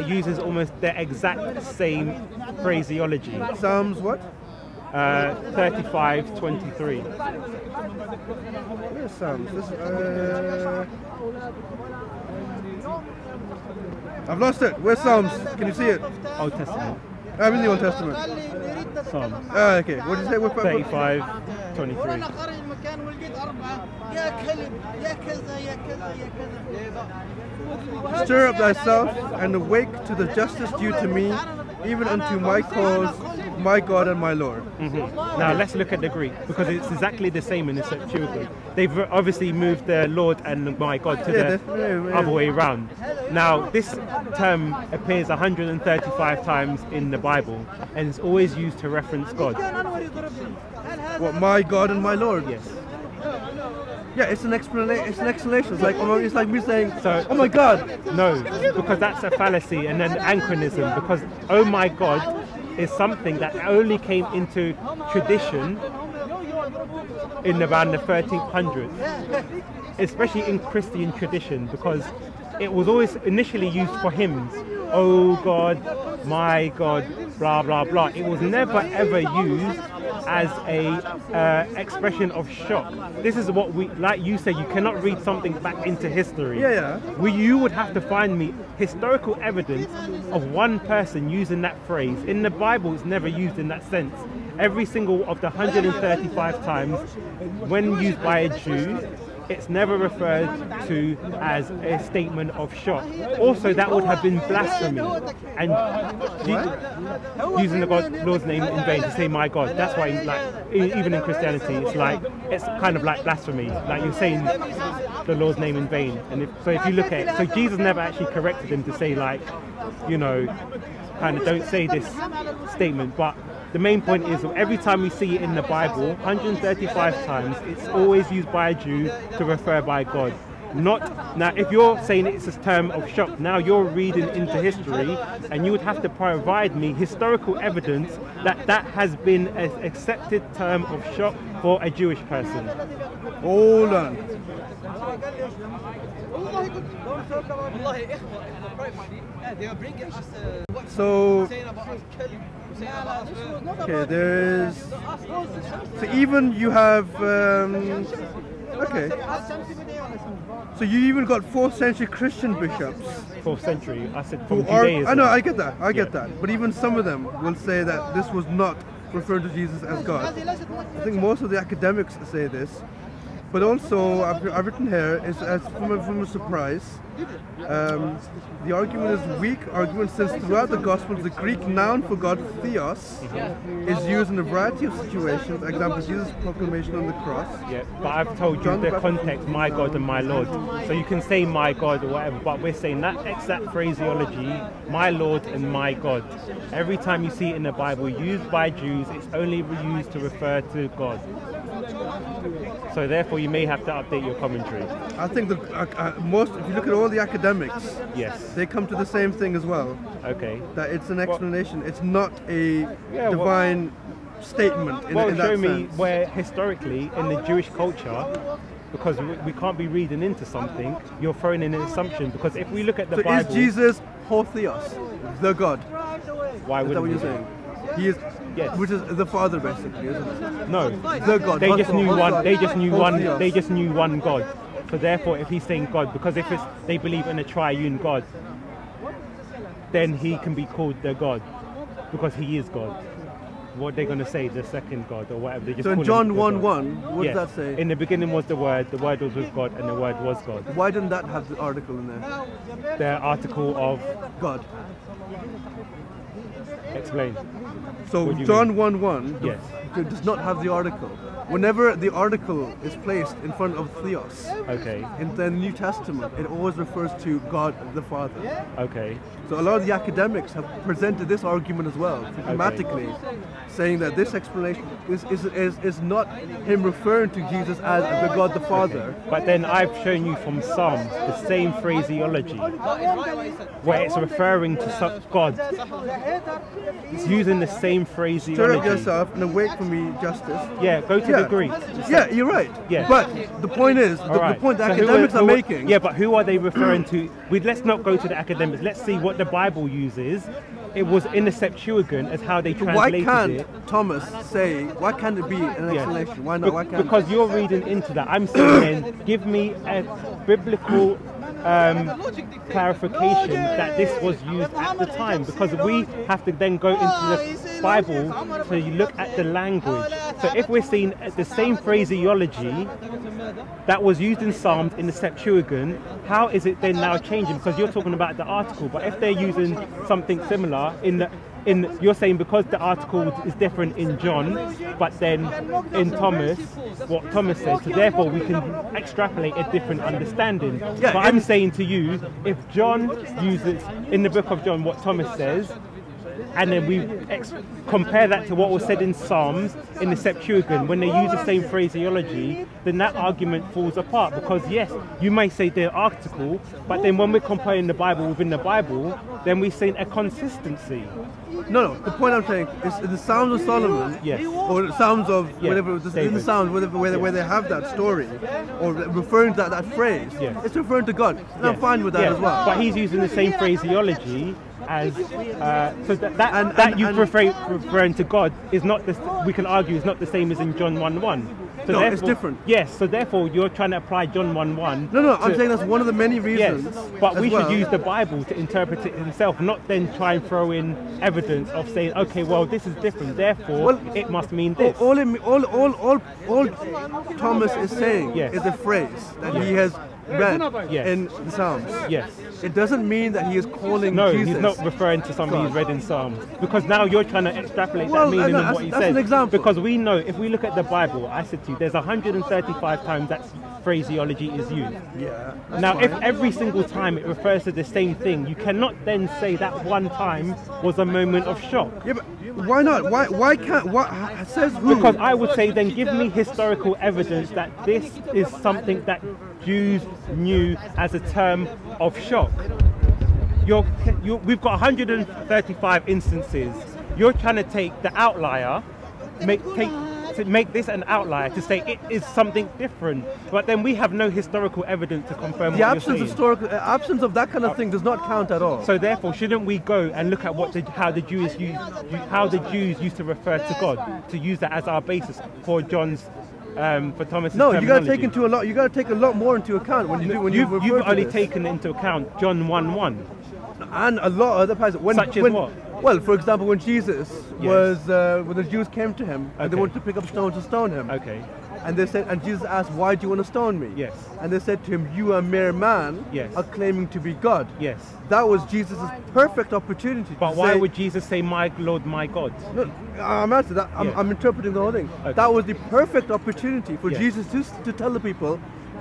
Speaker 1: it uses almost the exact same phraseology.
Speaker 2: Psalms what?
Speaker 1: Uh, 35, 23.
Speaker 2: Where's Psalms? This, uh, I've lost it. Where's Psalms? Can you see it?
Speaker 1: Old Testament.
Speaker 2: I'm in the Old Testament.
Speaker 1: Psalm.
Speaker 2: Ah, okay. What did you say? What,
Speaker 1: 35, 23.
Speaker 2: Stir up thyself and awake to the justice due to me, even unto my cause my God and my Lord.
Speaker 1: Mhm. Now let's look at the Greek because it's exactly the same in the Septuagint. They've obviously moved the Lord and my God to
Speaker 2: Yeah,
Speaker 1: the
Speaker 2: yeah, yeah.
Speaker 1: other way around. Now this term appears 135 times in the Bible and it's always used to reference God.
Speaker 2: What my God and my Lord.
Speaker 1: Yes.
Speaker 2: Yeah, it's an explanation. It's an explanation. It's like oh, it's like me saying,
Speaker 1: So-
Speaker 2: "Oh my God."
Speaker 1: No, because that's a fallacy and an anachronism. Because oh my God is something that only came into tradition in around the 1300s, especially in Christian tradition, because it was always initially used for hymns. Oh God, my God, blah blah blah. It was never ever used as a uh, expression of shock. This is what we, like you say, you cannot read something back into history.
Speaker 2: Yeah, yeah.
Speaker 1: You would have to find me historical evidence of one person using that phrase. In the Bible, it's never used in that sense. Every single of the 135 times, when used by a Jew, it's never referred to as a statement of shock. Also, that would have been blasphemy. And using the God, Lord's name in vain to say my God, that's why, like, even in Christianity, it's like, it's kind of like blasphemy. Like you're saying the Lord's name in vain. And if, so if you look at it, so Jesus never actually corrected him to say like, you know, kind of don't say this statement. But the main point is every time we see it in the Bible, 135 times, it's always used by a Jew to refer by God. Not now, if you're saying it's a term of shock, now you're reading into history, and you would have to provide me historical evidence that that has been an accepted term of shock for a Jewish person.
Speaker 2: Hold on. So
Speaker 4: saying about us killing saying about us
Speaker 2: okay, there's so even you have um, okay. So you even got fourth century Christian bishops
Speaker 1: Fourth century, I said from
Speaker 2: are.
Speaker 1: Judaism.
Speaker 2: I know, I get that, I get
Speaker 1: Yeah.
Speaker 2: that. But even some of them will say that this was not referring to Jesus as God. I think most of the academics say this. But also, I've, I've written here is as from a, from a surprise. Um, the argument is weak argument since throughout the Gospels the Greek noun for God, theos, is used in a variety of situations. Example, Jesus' proclamation on the cross.
Speaker 1: Yeah, but I've told you
Speaker 2: John
Speaker 1: the
Speaker 2: the Baptist-
Speaker 1: context, my God and my Lord. So you can say my God or whatever, but we're saying that exact phraseology, my Lord and my God. Every time you see it in the Bible used by Jews, it's only used to refer to God. So therefore, you may have to update your commentary.
Speaker 2: I think the uh, uh, most, if you look at all the academics,
Speaker 1: Yes.
Speaker 2: they come to the same thing as well.
Speaker 1: Okay.
Speaker 2: That it's an explanation. It's not a
Speaker 1: Yeah, well-
Speaker 2: divine statement in,
Speaker 1: Well,
Speaker 2: in that
Speaker 1: show me
Speaker 2: sense.
Speaker 1: where historically in the Jewish culture, because we, can't be reading into something, you're throwing in an assumption. Because if we look at the
Speaker 2: So
Speaker 1: Bible,
Speaker 2: is Jesus Ho theos, the God?
Speaker 1: why
Speaker 2: Is that what you're saying? He is,
Speaker 1: Yes.
Speaker 2: which is the Father basically, isn't it?
Speaker 1: No,
Speaker 2: The God.
Speaker 1: they just knew one. They just knew one. They just knew one God. So therefore, if he's saying God, because if it's they believe in a triune God, then he can be called the God, because he is God. What they're going to say, the second God or whatever. They just
Speaker 2: So in John 1
Speaker 1: God.
Speaker 2: 1, what
Speaker 1: Yes.
Speaker 2: does that say?
Speaker 1: In the beginning was the Word. The Word was with God, and the Word was God.
Speaker 2: Why didn't that have the article in there?
Speaker 1: The article of
Speaker 2: God.
Speaker 1: Explain.
Speaker 2: So
Speaker 1: What do you
Speaker 2: John
Speaker 1: mean?
Speaker 2: 1 1
Speaker 1: Yes.
Speaker 2: does not have the article. Whenever the article is placed in front of Theos
Speaker 1: Okay.
Speaker 2: in the New Testament, it always refers to God the Father.
Speaker 1: Okay.
Speaker 2: So a lot of the academics have presented this argument as well, systematically, saying that this explanation is, is, is, is not him referring to Jesus as the God the Father.
Speaker 1: But then I've shown you from Psalms the same phraseology where it's referring to God. It's using the same phraseology.
Speaker 2: Stir up yourself and wait for me, Justice.
Speaker 1: Yeah, go to
Speaker 2: Yeah.
Speaker 1: the Greek.
Speaker 2: Yeah, you're right.
Speaker 1: Yeah.
Speaker 2: But the point is, the,
Speaker 1: All
Speaker 2: the point the
Speaker 1: So who
Speaker 2: academics are
Speaker 1: who
Speaker 2: making.
Speaker 1: Yeah, but who are they referring to? We let's not go to the academics. Let's see what the Bible uses. It was in the Septuagint as how they
Speaker 2: Why
Speaker 1: translated
Speaker 2: can't
Speaker 1: it.
Speaker 2: Thomas say? Why can't it be an
Speaker 1: Yeah.
Speaker 2: explanation? Why not? Why can't?
Speaker 1: because you're reading into that. I'm saying, give me a biblical um, clarification that this was used at the time, because we have to then go into the Bible to look at the language. So if we're seeing the same phraseology that was used in Psalms in the Septuagint, how is it then now changing? Because you're talking about the article, but if they're using something similar in the in you're saying because the article is different in John, but then in Thomas, what Thomas said, so therefore we can extrapolate a different understanding.
Speaker 2: Yeah,
Speaker 1: but I'm saying to you, if John uses in the book of John what Thomas says, and then we ex- compare that to what was said in Psalms in the Septuagint, when they use the same phraseology, then that argument falls apart because yes, you may say they're article, but then when we're comparing the Bible within the Bible, then we're saying a consistency.
Speaker 2: No, no. The point I'm saying is in the Psalms of Solomon,
Speaker 1: Yes.
Speaker 2: or the Psalms of
Speaker 1: Yeah,
Speaker 2: whatever, this- in the. Psalms, whatever, where, they- where they have that story, or referring to that, that phrase,
Speaker 1: Yes.
Speaker 2: it's referring to God. And I'm fine with that
Speaker 1: Yes.
Speaker 2: as well.
Speaker 1: But he's using the same phraseology as uh, so that that,
Speaker 2: And-
Speaker 1: that
Speaker 2: and-
Speaker 1: you prefer referring to God is not the we can argue is not the same as in John one one. So
Speaker 2: No, it's different.
Speaker 1: Yes, so therefore you're trying to apply John one one.
Speaker 2: no, no, I'm saying that's one of the many reasons.
Speaker 1: Yes,
Speaker 2: but
Speaker 1: we
Speaker 2: well.
Speaker 1: should use the Bible to interpret it himself, not then try and throw in evidence of saying, okay, well, this is different, therefore
Speaker 2: Well,
Speaker 1: it must mean this.
Speaker 2: all, all, all, all, all Thomas is saying
Speaker 1: Yes.
Speaker 2: is a phrase that he has read
Speaker 1: Yes.
Speaker 2: in the Psalms.
Speaker 1: yes.
Speaker 2: It doesn't mean that he is calling
Speaker 1: No,
Speaker 2: Jesus.
Speaker 1: he's not referring to something he's read in Psalms because now you're trying to extrapolate
Speaker 2: Well,
Speaker 1: that meaning of what he
Speaker 2: that's an example.
Speaker 1: Because we know if we look at the Bible, I said to you, there's 135 times that phraseology is used.
Speaker 2: Yeah.
Speaker 1: Now, if every single time it refers to the same thing, you cannot then say that one time was a moment of shock.
Speaker 2: Yeah, but why not? Why? Why can't? What says who?
Speaker 1: Because I would say then give me historical evidence that this is something that Jews knew as a term of shock. You're, you we've got 135 instances. You're trying to take the outlier, make take to make this an outlier to say it is something different, but then we have no historical evidence to confirm
Speaker 2: the
Speaker 1: what
Speaker 2: absence
Speaker 1: you're
Speaker 2: of historical uh, absence of that kind of thing does not count at all.
Speaker 1: So therefore, shouldn't we go and look at what the, how the Jews use, how the Jews used to refer to God, to use that as our basis for John's, um, for Thomas's
Speaker 2: no, you got to take into a lot. You got to take a lot more into account when you do when you
Speaker 1: You've,
Speaker 2: refer
Speaker 1: you've only
Speaker 2: this.
Speaker 1: taken into account John 1 1.
Speaker 2: and a lot of other passages. When,
Speaker 1: Such as
Speaker 2: when,
Speaker 1: what?
Speaker 2: Well, for example, when Jesus
Speaker 1: Yes.
Speaker 2: was uh, when the Jews came to him and they wanted to pick up stones to stone him,
Speaker 1: Okay.
Speaker 2: And they said, and Jesus asked, "Why do you want to stone me?"
Speaker 1: Yes.
Speaker 2: And they said to him, "You are a mere man,
Speaker 1: Yes.
Speaker 2: are claiming to be God."
Speaker 1: Yes.
Speaker 2: That was Jesus' perfect opportunity.
Speaker 1: But why
Speaker 2: say,
Speaker 1: would Jesus say, My Lord, my God?
Speaker 2: No, I'm answering that. I'm,
Speaker 1: Yeah.
Speaker 2: I'm interpreting the whole thing.
Speaker 1: Okay.
Speaker 2: That was the perfect opportunity for
Speaker 1: Yes.
Speaker 2: Jesus to, to tell the people,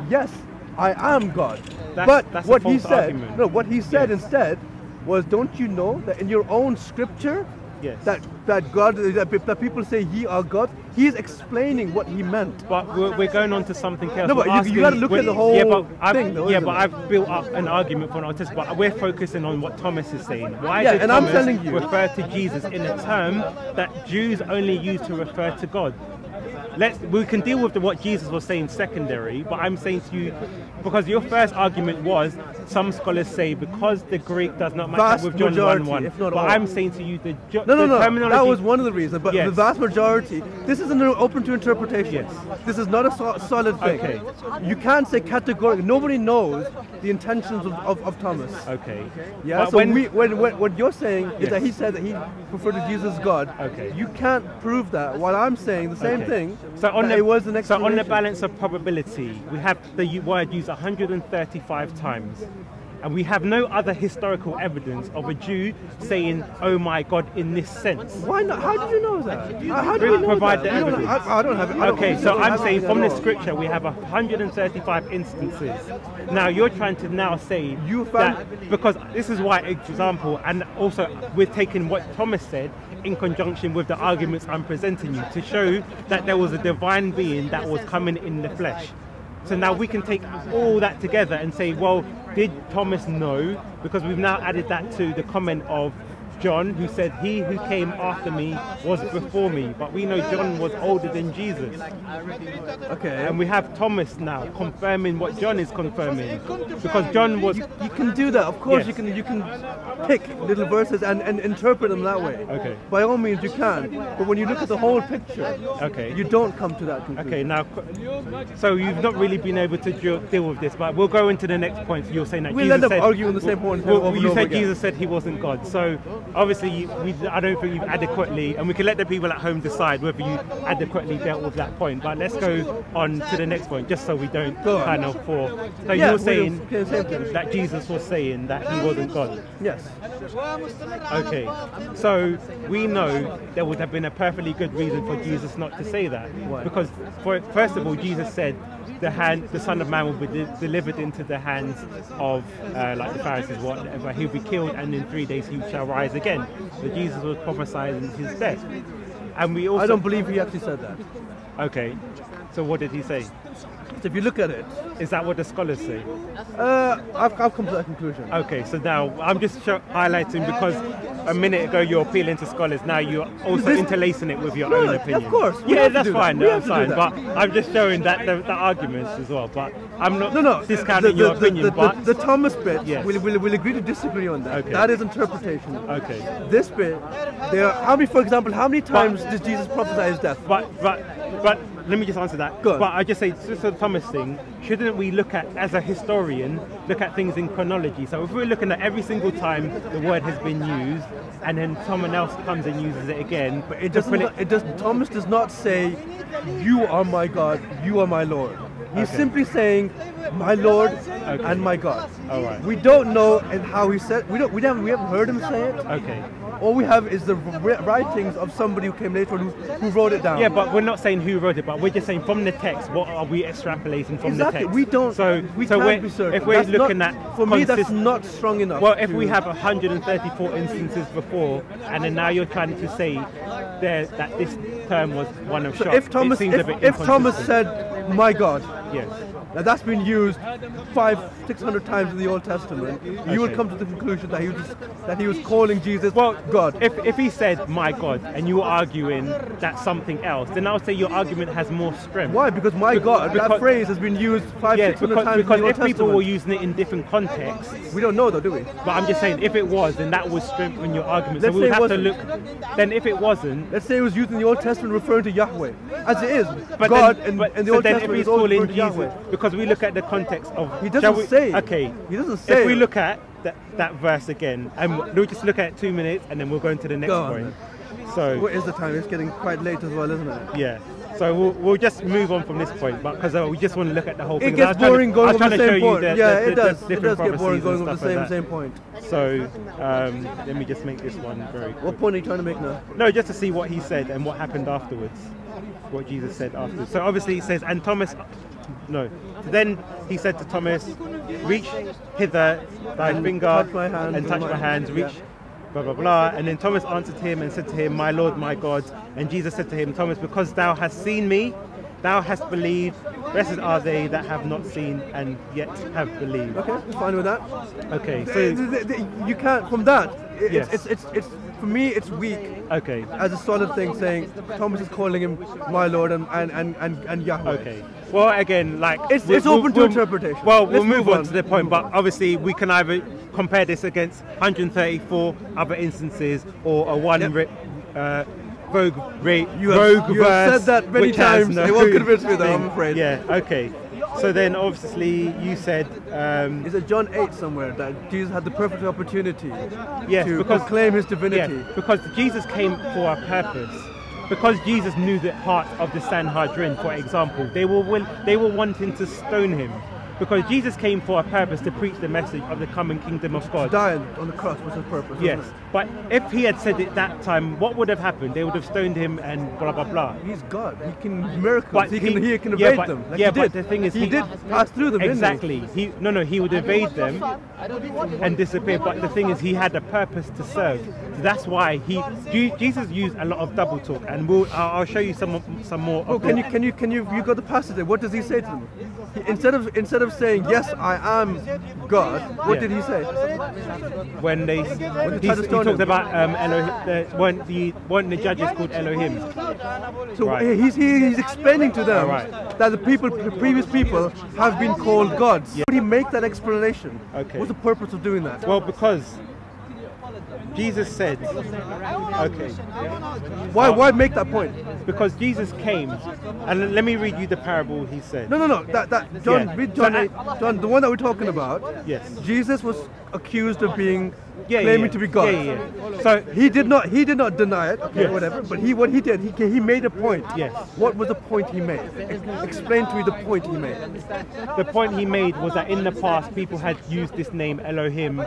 Speaker 2: yes, I am God.
Speaker 1: That's-
Speaker 2: but
Speaker 1: that's
Speaker 2: what he said,
Speaker 1: argument.
Speaker 2: no, what he said
Speaker 1: Yes.
Speaker 2: instead was, don't you know that in your own scripture,
Speaker 1: Yes.
Speaker 2: that that God, that, pe- that people say ye are God, he is explaining what he meant.
Speaker 1: But we're, we're going on to something else.
Speaker 2: No, but
Speaker 1: We're
Speaker 2: you- you gotta look at the whole
Speaker 1: yeah, but I've,
Speaker 2: thing though,
Speaker 1: yeah, but
Speaker 2: it?
Speaker 1: I've built up an argument for an artist, but we're focusing on what Thomas is saying. Why
Speaker 2: Yeah,
Speaker 1: did
Speaker 2: and I'm
Speaker 1: Thomas
Speaker 2: telling you-
Speaker 1: refer to Jesus in a term that Jews only use to refer to God? Let's we can deal with the, what Jesus was saying secondary, but I'm saying to you because your first argument was some scholars say because the Greek does not match up
Speaker 2: Vast
Speaker 1: with John
Speaker 2: majority,
Speaker 1: 1 1.
Speaker 2: if not
Speaker 1: But
Speaker 2: all.
Speaker 1: I'm saying to you the, jo-
Speaker 2: No, no, no.
Speaker 1: terminology
Speaker 2: That was one of the reasons, but the vast majority. This is an open to interpretation.
Speaker 1: Yes.
Speaker 2: This is not a so- solid thing.
Speaker 1: Okay.
Speaker 2: You can't say categorically. Nobody knows the intentions of, of, of Thomas.
Speaker 1: Okay.
Speaker 2: Yeah.
Speaker 1: But
Speaker 2: so
Speaker 1: when,
Speaker 2: we, when, when, what you're saying is that he said that he preferred to Jesus as God.
Speaker 1: Okay.
Speaker 2: You can't prove that. While I'm saying the same
Speaker 1: Okay.
Speaker 2: thing.
Speaker 1: So on
Speaker 2: that
Speaker 1: the
Speaker 2: was
Speaker 1: so on the balance of probability, we have the word used 135 times, and we have no other historical evidence of a Jew saying, "Oh my God," in this sense.
Speaker 2: Why not? How did you know that? How- do you know
Speaker 1: provide
Speaker 2: that?
Speaker 1: the
Speaker 2: You don't-
Speaker 1: evidence.
Speaker 2: I, I don't have it.
Speaker 1: Okay, so I'm saying from the scripture we have 135 instances. Now you're trying to now say
Speaker 2: You found-
Speaker 1: that because this is why for example, and also we're taking what Thomas said in conjunction with the arguments I'm presenting you to show that there was a divine being that was coming in the flesh. So now we can take all that together and say, well, did Thomas know? Because we've now added that to the comment of John, who said, He who came after me was before me. But we know John was older than Jesus.
Speaker 2: Okay.
Speaker 1: And we have Thomas now confirming what John is confirming. Because John was.
Speaker 2: you, you can do that. Of course,
Speaker 1: Yes.
Speaker 2: you can. You can pick little verses and, and interpret them that way.
Speaker 1: Okay.
Speaker 2: By all means, you can. But when you look at the whole picture,
Speaker 1: Okay.
Speaker 2: you don't come to that conclusion.
Speaker 1: Okay, now, so you've not really been able to deal deal with this, but we'll go into the next point. You're saying that
Speaker 2: We'll
Speaker 1: Jesus
Speaker 2: end up
Speaker 1: said,
Speaker 2: arguing the same point
Speaker 1: Well, you said
Speaker 2: again.
Speaker 1: Jesus said he wasn't God. So obviously, we, I don't think you've adequately, and we can let the people at home decide whether you adequately dealt with that point. But let's go on to the next point, just so we don't kind of fall. So
Speaker 2: Yeah,
Speaker 1: you're saying
Speaker 2: do the same thing.
Speaker 1: that Jesus was saying that he wasn't God.
Speaker 2: Yes.
Speaker 1: Okay, so we know there would have been a perfectly good reason for Jesus not to say that.
Speaker 2: Why?
Speaker 1: Because, for, first of all, Jesus said, "The hand, the Son of Man will be de- delivered into the hands of, uh, like the Pharisees, whatever. He'll be killed, and in three days he shall rise again. So Jesus was prophesying his death. And we also
Speaker 2: I don't believe he actually said that.
Speaker 1: Okay. So what did he say?
Speaker 2: So if you look at it,
Speaker 1: Is that what the scholars say?
Speaker 2: uh, I've, I've come to that conclusion.
Speaker 1: Okay, so now I'm just show, highlighting because a minute ago you're appealing to scholars, now you're also
Speaker 2: This-
Speaker 1: interlacing it with your
Speaker 2: No,
Speaker 1: own opinion.
Speaker 2: of course,
Speaker 1: Yeah, that's
Speaker 2: that.
Speaker 1: fine.
Speaker 2: We
Speaker 1: That's
Speaker 2: have to do
Speaker 1: fine.
Speaker 2: that.
Speaker 1: But I'm just showing that the, the arguments as well. But I'm not
Speaker 2: No, no.
Speaker 1: discounting
Speaker 2: the,
Speaker 1: your
Speaker 2: the, the,
Speaker 1: opinion.
Speaker 2: the,
Speaker 1: but
Speaker 2: the, Thomas bit,
Speaker 1: Yes.
Speaker 2: we'll, we'll, we'll agree to disagree on that.
Speaker 1: Okay.
Speaker 2: That is interpretation.
Speaker 1: okay.
Speaker 2: This bit, there are, how many, for example, how many times did Jesus prophesy his death?
Speaker 1: But but but let me just answer that.
Speaker 2: Go on.
Speaker 1: But I just say just the Thomas thing. Shouldn't we look at as a historian look at things in chronology? So if we're looking at every single time the word has been used, and then someone else comes and uses it again,
Speaker 2: But it doesn't.
Speaker 1: put
Speaker 2: It, does. Thomas does not say, "You are my God. You are my Lord." He's
Speaker 1: Okay.
Speaker 2: simply saying, "My Lord and my God."
Speaker 1: All right.
Speaker 2: We don't know and how he said. We don't. We haven't. We haven't heard him say it.
Speaker 1: Okay.
Speaker 2: All we have is the writings of somebody who came later who, who wrote it down.
Speaker 1: Yeah, but we're not saying who wrote it, but we're just saying from the text, what are we extrapolating from
Speaker 2: exactly.
Speaker 1: the text?
Speaker 2: We don't.
Speaker 1: So,
Speaker 2: we
Speaker 1: so
Speaker 2: can't
Speaker 1: we're,
Speaker 2: be certain.
Speaker 1: if we're
Speaker 2: That's
Speaker 1: looking
Speaker 2: not,
Speaker 1: at
Speaker 2: for me, that's not strong enough.
Speaker 1: well, if we have 134 instances before, and then now you're trying to say there that this term was one of
Speaker 2: So
Speaker 1: shock,
Speaker 2: if Thomas,
Speaker 1: it seems a
Speaker 2: if, if Thomas said, "My God,"
Speaker 1: yes,
Speaker 2: Now that's been used five, six hundred times in the Old Testament. You would come to the conclusion that he was just, that he was calling Jesus
Speaker 1: well,
Speaker 2: God.
Speaker 1: If if he said my God and you were arguing that's something else, then I would say your argument has more strength.
Speaker 2: Why? Because my God, that phrase has been used five,
Speaker 1: Yeah,
Speaker 2: six hundred
Speaker 1: because,
Speaker 2: times
Speaker 1: because
Speaker 2: in the Old Testament.
Speaker 1: Because if people were using it in different contexts,
Speaker 2: we don't know though, do we?
Speaker 1: But I'm just saying, if it was, then that would strengthen your argument.
Speaker 2: Let's
Speaker 1: so we would have to look. Then, if it wasn't,
Speaker 2: Let's say it was used in the Old Testament referring to Yahweh, as it is.
Speaker 1: but
Speaker 2: God
Speaker 1: then,
Speaker 2: and,
Speaker 1: but,
Speaker 2: and the
Speaker 1: so
Speaker 2: Old
Speaker 1: then
Speaker 2: Testament is always
Speaker 1: calling Jesus. Because we look at the context of.
Speaker 2: He doesn't
Speaker 1: we-
Speaker 2: say.
Speaker 1: Okay.
Speaker 2: He doesn't say.
Speaker 1: If we look at that, that verse again, and we'll just look at it two minutes, and then we'll go into the next
Speaker 2: Go on,
Speaker 1: point. So
Speaker 2: what is the time? It's getting quite late as well, isn't it?
Speaker 1: yeah. So we'll, we'll just move on from this point, but because uh, we just want to look at the whole thing.
Speaker 2: It gets
Speaker 1: trying to-
Speaker 2: boring going over the same point.
Speaker 1: the-
Speaker 2: yeah,
Speaker 1: the-
Speaker 2: it does. It does get boring going over the same
Speaker 1: like
Speaker 2: same point.
Speaker 1: So um, let me just make this one very quick.
Speaker 2: What point are you trying to make now?
Speaker 1: No, just to see what he said and what happened afterwards. What Jesus said afterwards. So obviously he says, and Thomas, no. Then he said to Thomas, reach hither thy finger and touch
Speaker 2: my-
Speaker 1: hands, reach. Blah blah blah. And then Thomas answered him and said to him, My Lord, my God. And Jesus said to him, Thomas, because thou hast seen me, thou hast believed. Blessed are they that have not seen and yet have believed.
Speaker 2: Okay, fine with that.
Speaker 1: Okay, so
Speaker 2: You can't from that. it-
Speaker 1: Yes.
Speaker 2: It's, it's, it's, it's for me. It's weak
Speaker 1: okay.
Speaker 2: as a solid thing, saying Thomas is calling him my Lord and and and and, and Yahweh.
Speaker 1: Okay. Well, again, like
Speaker 2: It's- it's open to interpretation.
Speaker 1: Well, we'll move,
Speaker 2: move
Speaker 1: on,
Speaker 2: on.
Speaker 1: to the point, but obviously we can either compare this against 134 other instances or a one
Speaker 2: Yep.
Speaker 1: ri- uh, rogue rate
Speaker 2: You have-
Speaker 1: rogue
Speaker 2: you have said that many times.
Speaker 1: no
Speaker 2: It won't convince me though, I'm afraid.
Speaker 1: Yeah. Okay. So then, obviously, you said um,
Speaker 2: Is it John 8 somewhere that Jesus had the perfect opportunity
Speaker 1: yes
Speaker 2: to
Speaker 1: because
Speaker 2: proclaim his
Speaker 1: yeah,
Speaker 2: divinity?
Speaker 1: because Jesus came for a purpose. Because Jesus knew the heart of the Sanhedrin, for example, they were will, they were wanting to stone him. Because Jesus came for a purpose to preach the message of the coming kingdom of God.
Speaker 2: Dying on the cross was his purpose. wasn't
Speaker 1: Yes,
Speaker 2: it?
Speaker 1: but if he had said it that time, what would have happened? They would have stoned him and blah blah blah.
Speaker 2: He's God. He can miracles.
Speaker 1: But
Speaker 2: he,
Speaker 1: he-
Speaker 2: can he can
Speaker 1: yeah,
Speaker 2: evade
Speaker 1: but-
Speaker 2: them. Like
Speaker 1: yeah,
Speaker 2: he
Speaker 1: but
Speaker 2: did.
Speaker 1: the thing is
Speaker 2: he,
Speaker 1: he-
Speaker 2: did pass through them. didn't he?
Speaker 1: Exactly. He no no he would evade them and disappear. But the thing is, he had a purpose to serve. So that's why he Jesus used a lot of double talk, and we'll I'll I'll show you some some more.
Speaker 2: Well, can you can you can you you got the passage there? What does he say to them? He, instead of instead of saying yes, I am God. What
Speaker 1: Yeah.
Speaker 2: did he say?
Speaker 1: when they,
Speaker 2: they
Speaker 1: he, he talked
Speaker 2: him.
Speaker 1: about um, Elohim, the, weren't the weren't the judges called Elohim?
Speaker 2: So
Speaker 1: Right.
Speaker 2: he's he, he's explaining to them
Speaker 1: Alright.
Speaker 2: that the people, the previous people, have been called gods.
Speaker 1: Yeah.
Speaker 2: Would he make that explanation?
Speaker 1: Okay.
Speaker 2: What's the purpose of doing that?
Speaker 1: Well, because Jesus said, okay.
Speaker 2: Why why make that point?
Speaker 1: Because Jesus came, and let me read you the parable he said.
Speaker 2: No, no, no. That that John,
Speaker 1: Yeah.
Speaker 2: read John,
Speaker 1: So,
Speaker 2: John, the one that we're talking about.
Speaker 1: Yes.
Speaker 2: Jesus was accused of being
Speaker 1: Yeah,
Speaker 2: claiming
Speaker 1: yeah.
Speaker 2: to be God.
Speaker 1: Yeah, yeah. So
Speaker 2: He did not. He did not deny it. Okay,
Speaker 1: Yes.
Speaker 2: whatever. But he, what he did, he he made a point.
Speaker 1: Yes.
Speaker 2: What was the point he made? Explain to me the point he made.
Speaker 1: the point he made was that in the past people had used this name Elohim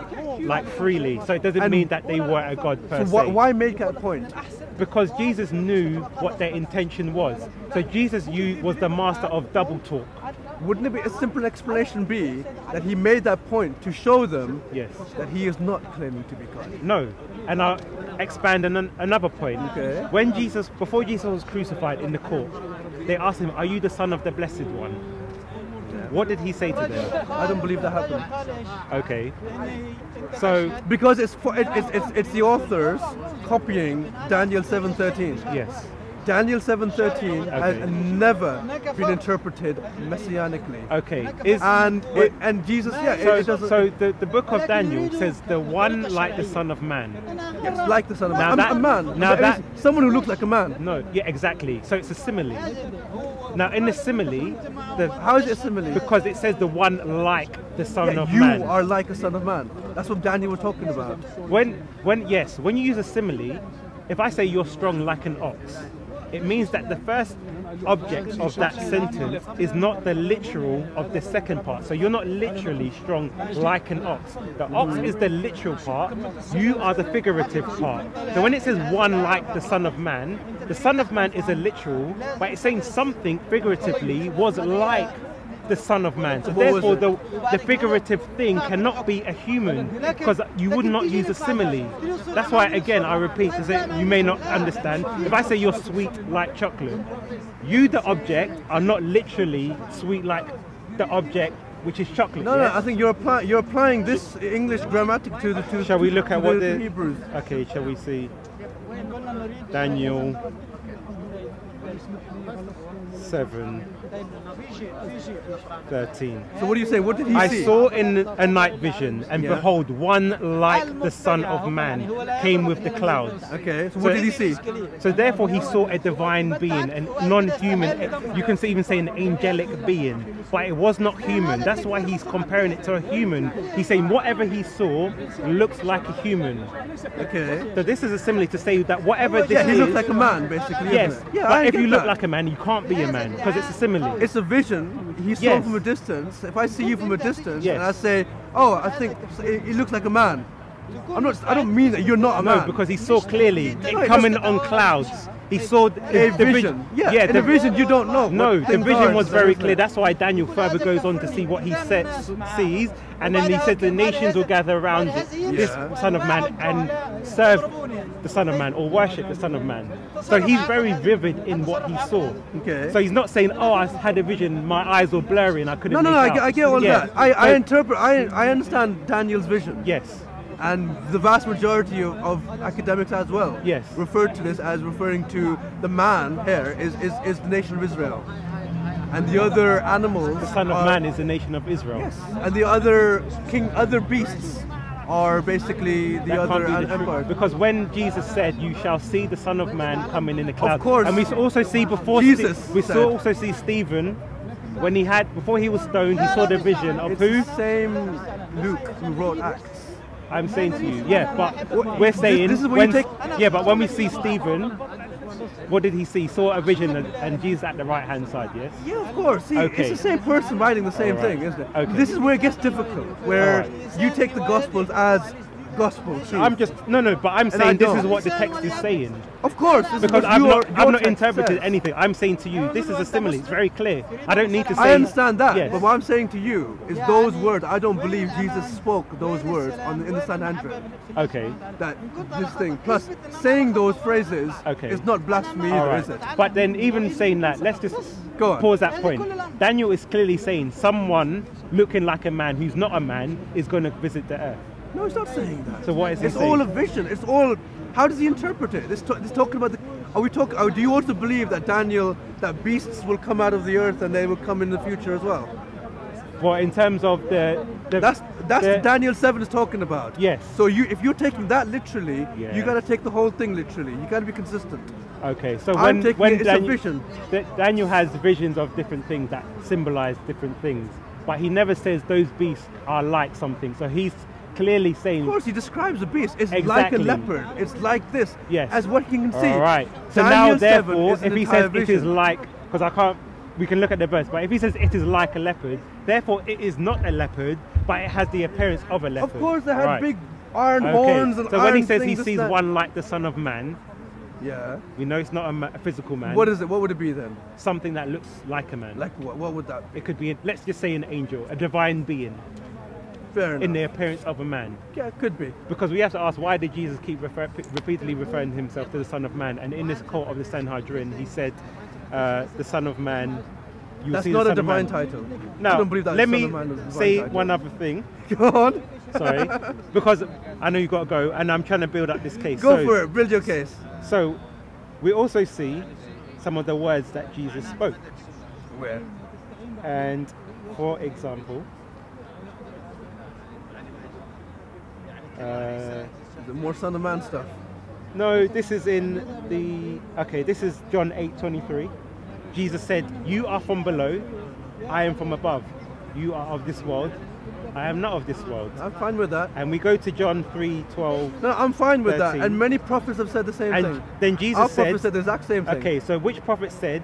Speaker 1: like freely. So it doesn't
Speaker 2: And-
Speaker 1: mean that they were a god per
Speaker 2: So why, why make that point?
Speaker 1: Because Jesus knew what their intention was. So Jesus you was the master of double talk.
Speaker 2: Wouldn't it be a simple explanation be that he made that point to show them
Speaker 1: Yes.
Speaker 2: that he is not claiming to be God?
Speaker 1: No. And I'll expand an- another point.
Speaker 2: Okay.
Speaker 1: When Jesus, before Jesus was crucified in the court, they asked him, Are you the Son of the Blessed One? What did he say to them?
Speaker 2: I don't believe that happened.
Speaker 1: Okay. So,
Speaker 2: Because it's, for, it, it's, it's, it's the authors copying Daniel 7.13.
Speaker 1: yes.
Speaker 2: Daniel 7.13 has
Speaker 1: Okay.
Speaker 2: never been interpreted messianically.
Speaker 1: Okay. Is
Speaker 2: And
Speaker 1: it-
Speaker 2: it, and Jesus, yeah, it,
Speaker 1: so,
Speaker 2: it doesn't.
Speaker 1: so the, the book of Daniel says the one like the Son of Man.
Speaker 2: yes, like the Son of
Speaker 1: Now
Speaker 2: Man.
Speaker 1: that-
Speaker 2: a man.
Speaker 1: now
Speaker 2: It
Speaker 1: that-
Speaker 2: someone who looks like a man.
Speaker 1: No, yeah, exactly. So it's a simile. Now in the simile, the
Speaker 2: How is it a simile?
Speaker 1: because it says the one like the Son
Speaker 2: Yeah,
Speaker 1: of
Speaker 2: you
Speaker 1: Man.
Speaker 2: are like a son of man. That's what Daniel was talking about.
Speaker 1: When, when, yes, when you use a simile, if I say you're strong like an ox, it means that the first object of that sentence is not the literal of the second part. So you're not literally strong like an ox. The ox is the literal part, you are the figurative part. So when it says one like the Son of Man, the Son of Man is a literal, but it's saying something figuratively was like the Son of Man. So therefore, the, the figurative thing cannot be a human because you would not use a simile. That's why, again, I repeat, say you may not understand. If I say you're sweet like chocolate, you, the object, are not literally sweet like the object, which is chocolate.
Speaker 2: No, no. I think you're, apply, you're applying this English grammatic to the to
Speaker 1: Shall we look at what
Speaker 2: the,
Speaker 1: the
Speaker 2: Hebrews.
Speaker 1: Okay, shall we see? Daniel seven thirteen.
Speaker 2: So what do you say? What did he
Speaker 1: I
Speaker 2: see?
Speaker 1: saw in a night vision, and
Speaker 2: Yeah.
Speaker 1: behold, one like the Son of Man came with the clouds.
Speaker 2: Okay, so what did he see?
Speaker 1: So therefore, he saw a divine being, a non-human. You can even say an angelic being, but it was not human. That's why he's comparing it to a human. He's saying whatever he saw looks like a human.
Speaker 2: Okay.
Speaker 1: So this is a simile to say that whatever this
Speaker 2: Yeah, he
Speaker 1: is,
Speaker 2: looks like a man, basically.
Speaker 1: yes.
Speaker 2: Yeah,
Speaker 1: but if you look like a man, you can't be a man because it's a simile.
Speaker 2: It's a vision. He saw
Speaker 1: Yes.
Speaker 2: from a distance. If I see you from a distance
Speaker 1: Yes.
Speaker 2: and I say, "Oh, I think it, it looks like a man," I'm not. I don't mean that you're not a
Speaker 1: No,
Speaker 2: man.
Speaker 1: because he saw clearly
Speaker 2: No,
Speaker 1: it
Speaker 2: it
Speaker 1: coming on clouds. He saw the,
Speaker 2: a
Speaker 1: the
Speaker 2: vision. Yeah,
Speaker 1: yeah.
Speaker 2: in
Speaker 1: the
Speaker 2: a vision you don't know.
Speaker 1: No, the vision was very clear. That's why Daniel further goes on to see what he says, sees, and then he said the nations will gather around this
Speaker 2: Yeah.
Speaker 1: Son of Man and serve the Son of Man or worship the Son of Man. So he's very vivid in what he saw.
Speaker 2: Okay.
Speaker 1: So he's not saying, "Oh, I had a vision, my eyes were blurry and I couldn't."
Speaker 2: No, no, no. I get,
Speaker 1: out."
Speaker 2: I get all
Speaker 1: Yeah.
Speaker 2: that. I, I interpret. I, I understand Daniel's vision.
Speaker 1: Yes.
Speaker 2: and the vast majority of, of academics as well
Speaker 1: Yes.
Speaker 2: referred to this as referring to the man here is, is, is the nation of Israel. And the other animals
Speaker 1: The Son of
Speaker 2: are-
Speaker 1: Man is the nation of Israel.
Speaker 2: Yes. And the other king other beasts are basically the
Speaker 1: That
Speaker 2: other
Speaker 1: can't be
Speaker 2: an-
Speaker 1: the truth. Because when Jesus said, "You shall see the Son of Man coming in the cloud,"
Speaker 2: course.
Speaker 1: and we also see before
Speaker 2: Jesus
Speaker 1: Ste- we
Speaker 2: said-
Speaker 1: saw also see Stephen when he had before he was stoned, he saw the vision of
Speaker 2: It's
Speaker 1: who?
Speaker 2: the same Luke who wrote Acts.
Speaker 1: I'm saying to you, yeah. But we're saying
Speaker 2: this is where
Speaker 1: when,
Speaker 2: you take-
Speaker 1: yeah, but when we see Stephen, what did he see? He saw a vision and, and Jesus at the right hand side. Yes.
Speaker 2: Yeah, of course. See,
Speaker 1: Okay.
Speaker 2: it's the same person writing the same
Speaker 1: right.
Speaker 2: thing, isn't it?
Speaker 1: Okay.
Speaker 2: This is where it gets difficult, where
Speaker 1: right.
Speaker 2: you take the Gospels as gospel truth.
Speaker 1: I'm just no, no. But I'm
Speaker 2: I
Speaker 1: saying this is what the text is saying.
Speaker 2: of course, this is
Speaker 1: Because
Speaker 2: what
Speaker 1: I've
Speaker 2: your-
Speaker 1: not,
Speaker 2: your
Speaker 1: I've not interpreted
Speaker 2: says.
Speaker 1: anything. I'm saying to you, this is a simile. It's very clear. I don't need to say.
Speaker 2: I understand that,
Speaker 1: Yes.
Speaker 2: but what I'm saying to you is those words. I don't believe Jesus spoke those words on in the Sanhedrin.
Speaker 1: Okay.
Speaker 2: That this thing. Plus, saying those phrases
Speaker 1: Okay.
Speaker 2: is not blasphemy either,
Speaker 1: right.
Speaker 2: is it?
Speaker 1: But then, even saying that, let's just
Speaker 2: Go on.
Speaker 1: pause that point. Daniel is clearly saying someone looking like a man who's not a man is going to visit the earth.
Speaker 2: No, he's not saying that.
Speaker 1: So what is he
Speaker 2: It's all a vision. It's all. How does he interpret it? This, this talking about the. Are we talking? Oh, do you also believe that Daniel, that beasts will come out of the earth and they will come in the future as well?
Speaker 1: Well, in terms of the, the
Speaker 2: That's that's
Speaker 1: the-
Speaker 2: what Daniel seven is talking about.
Speaker 1: Yes.
Speaker 2: So you, if you're taking that literally,
Speaker 1: Yeah.
Speaker 2: you got to take the whole thing literally. You got to be consistent.
Speaker 1: Okay, so
Speaker 2: I'm
Speaker 1: when when
Speaker 2: it- it's a
Speaker 1: Daniel, Daniel has visions of different things that symbolize different things, but he never says those beasts are like something. So he's clearly saying,
Speaker 2: Of course, he describes the beast. It's like a leopard. It's like this.
Speaker 1: Yes.
Speaker 2: As what he can see.
Speaker 1: all right. So
Speaker 2: Daniel
Speaker 1: now, therefore, if he says it is like, because I can't, we can look at the verse, but if he says it is like a leopard, therefore it is not a leopard, but it has the appearance of a leopard.
Speaker 2: Of course, they had
Speaker 1: Right.
Speaker 2: big iron
Speaker 1: Okay.
Speaker 2: horns and
Speaker 1: So when he says he sees
Speaker 2: that.
Speaker 1: one like the Son of Man,
Speaker 2: Yeah.
Speaker 1: We know it's not a, a physical man.
Speaker 2: What is it? What would it be then?
Speaker 1: something that looks like a man?
Speaker 2: Like what? What would that be?
Speaker 1: it could be, let's just say, an angel, a divine being. In the appearance of a man.
Speaker 2: Yeah, it could be.
Speaker 1: Because we have to ask, why did Jesus keep refer- repeatedly referring himself to the Son of Man? And in this court of the Sanhedrin, he said, uh, "The Son of Man." You
Speaker 2: That's
Speaker 1: see
Speaker 2: not a divine title. I
Speaker 1: Now,
Speaker 2: don't believe that.
Speaker 1: let
Speaker 2: Son
Speaker 1: me
Speaker 2: of Man is
Speaker 1: say
Speaker 2: title.
Speaker 1: one other thing.
Speaker 2: Go on.
Speaker 1: Sorry, because I know you got to go, and I'm trying to build up this case.
Speaker 2: Go
Speaker 1: so,
Speaker 2: for it. Build your case.
Speaker 1: So, we also see some of the words that Jesus spoke,
Speaker 2: Where?
Speaker 1: and for example, uh,
Speaker 2: The more Son of Man stuff.
Speaker 1: no, this is in the okay. This is John 8:23. Jesus said, "You are from below, I am from above. You are of this world, I am not of this world."
Speaker 2: I'm fine with that.
Speaker 1: And we go to John 3:12.
Speaker 2: No, I'm fine with that. And many prophets have said the same
Speaker 1: And
Speaker 2: thing.
Speaker 1: then Jesus
Speaker 2: Our
Speaker 1: said,
Speaker 2: prophet said the exact same thing.
Speaker 1: Okay, so which prophet said,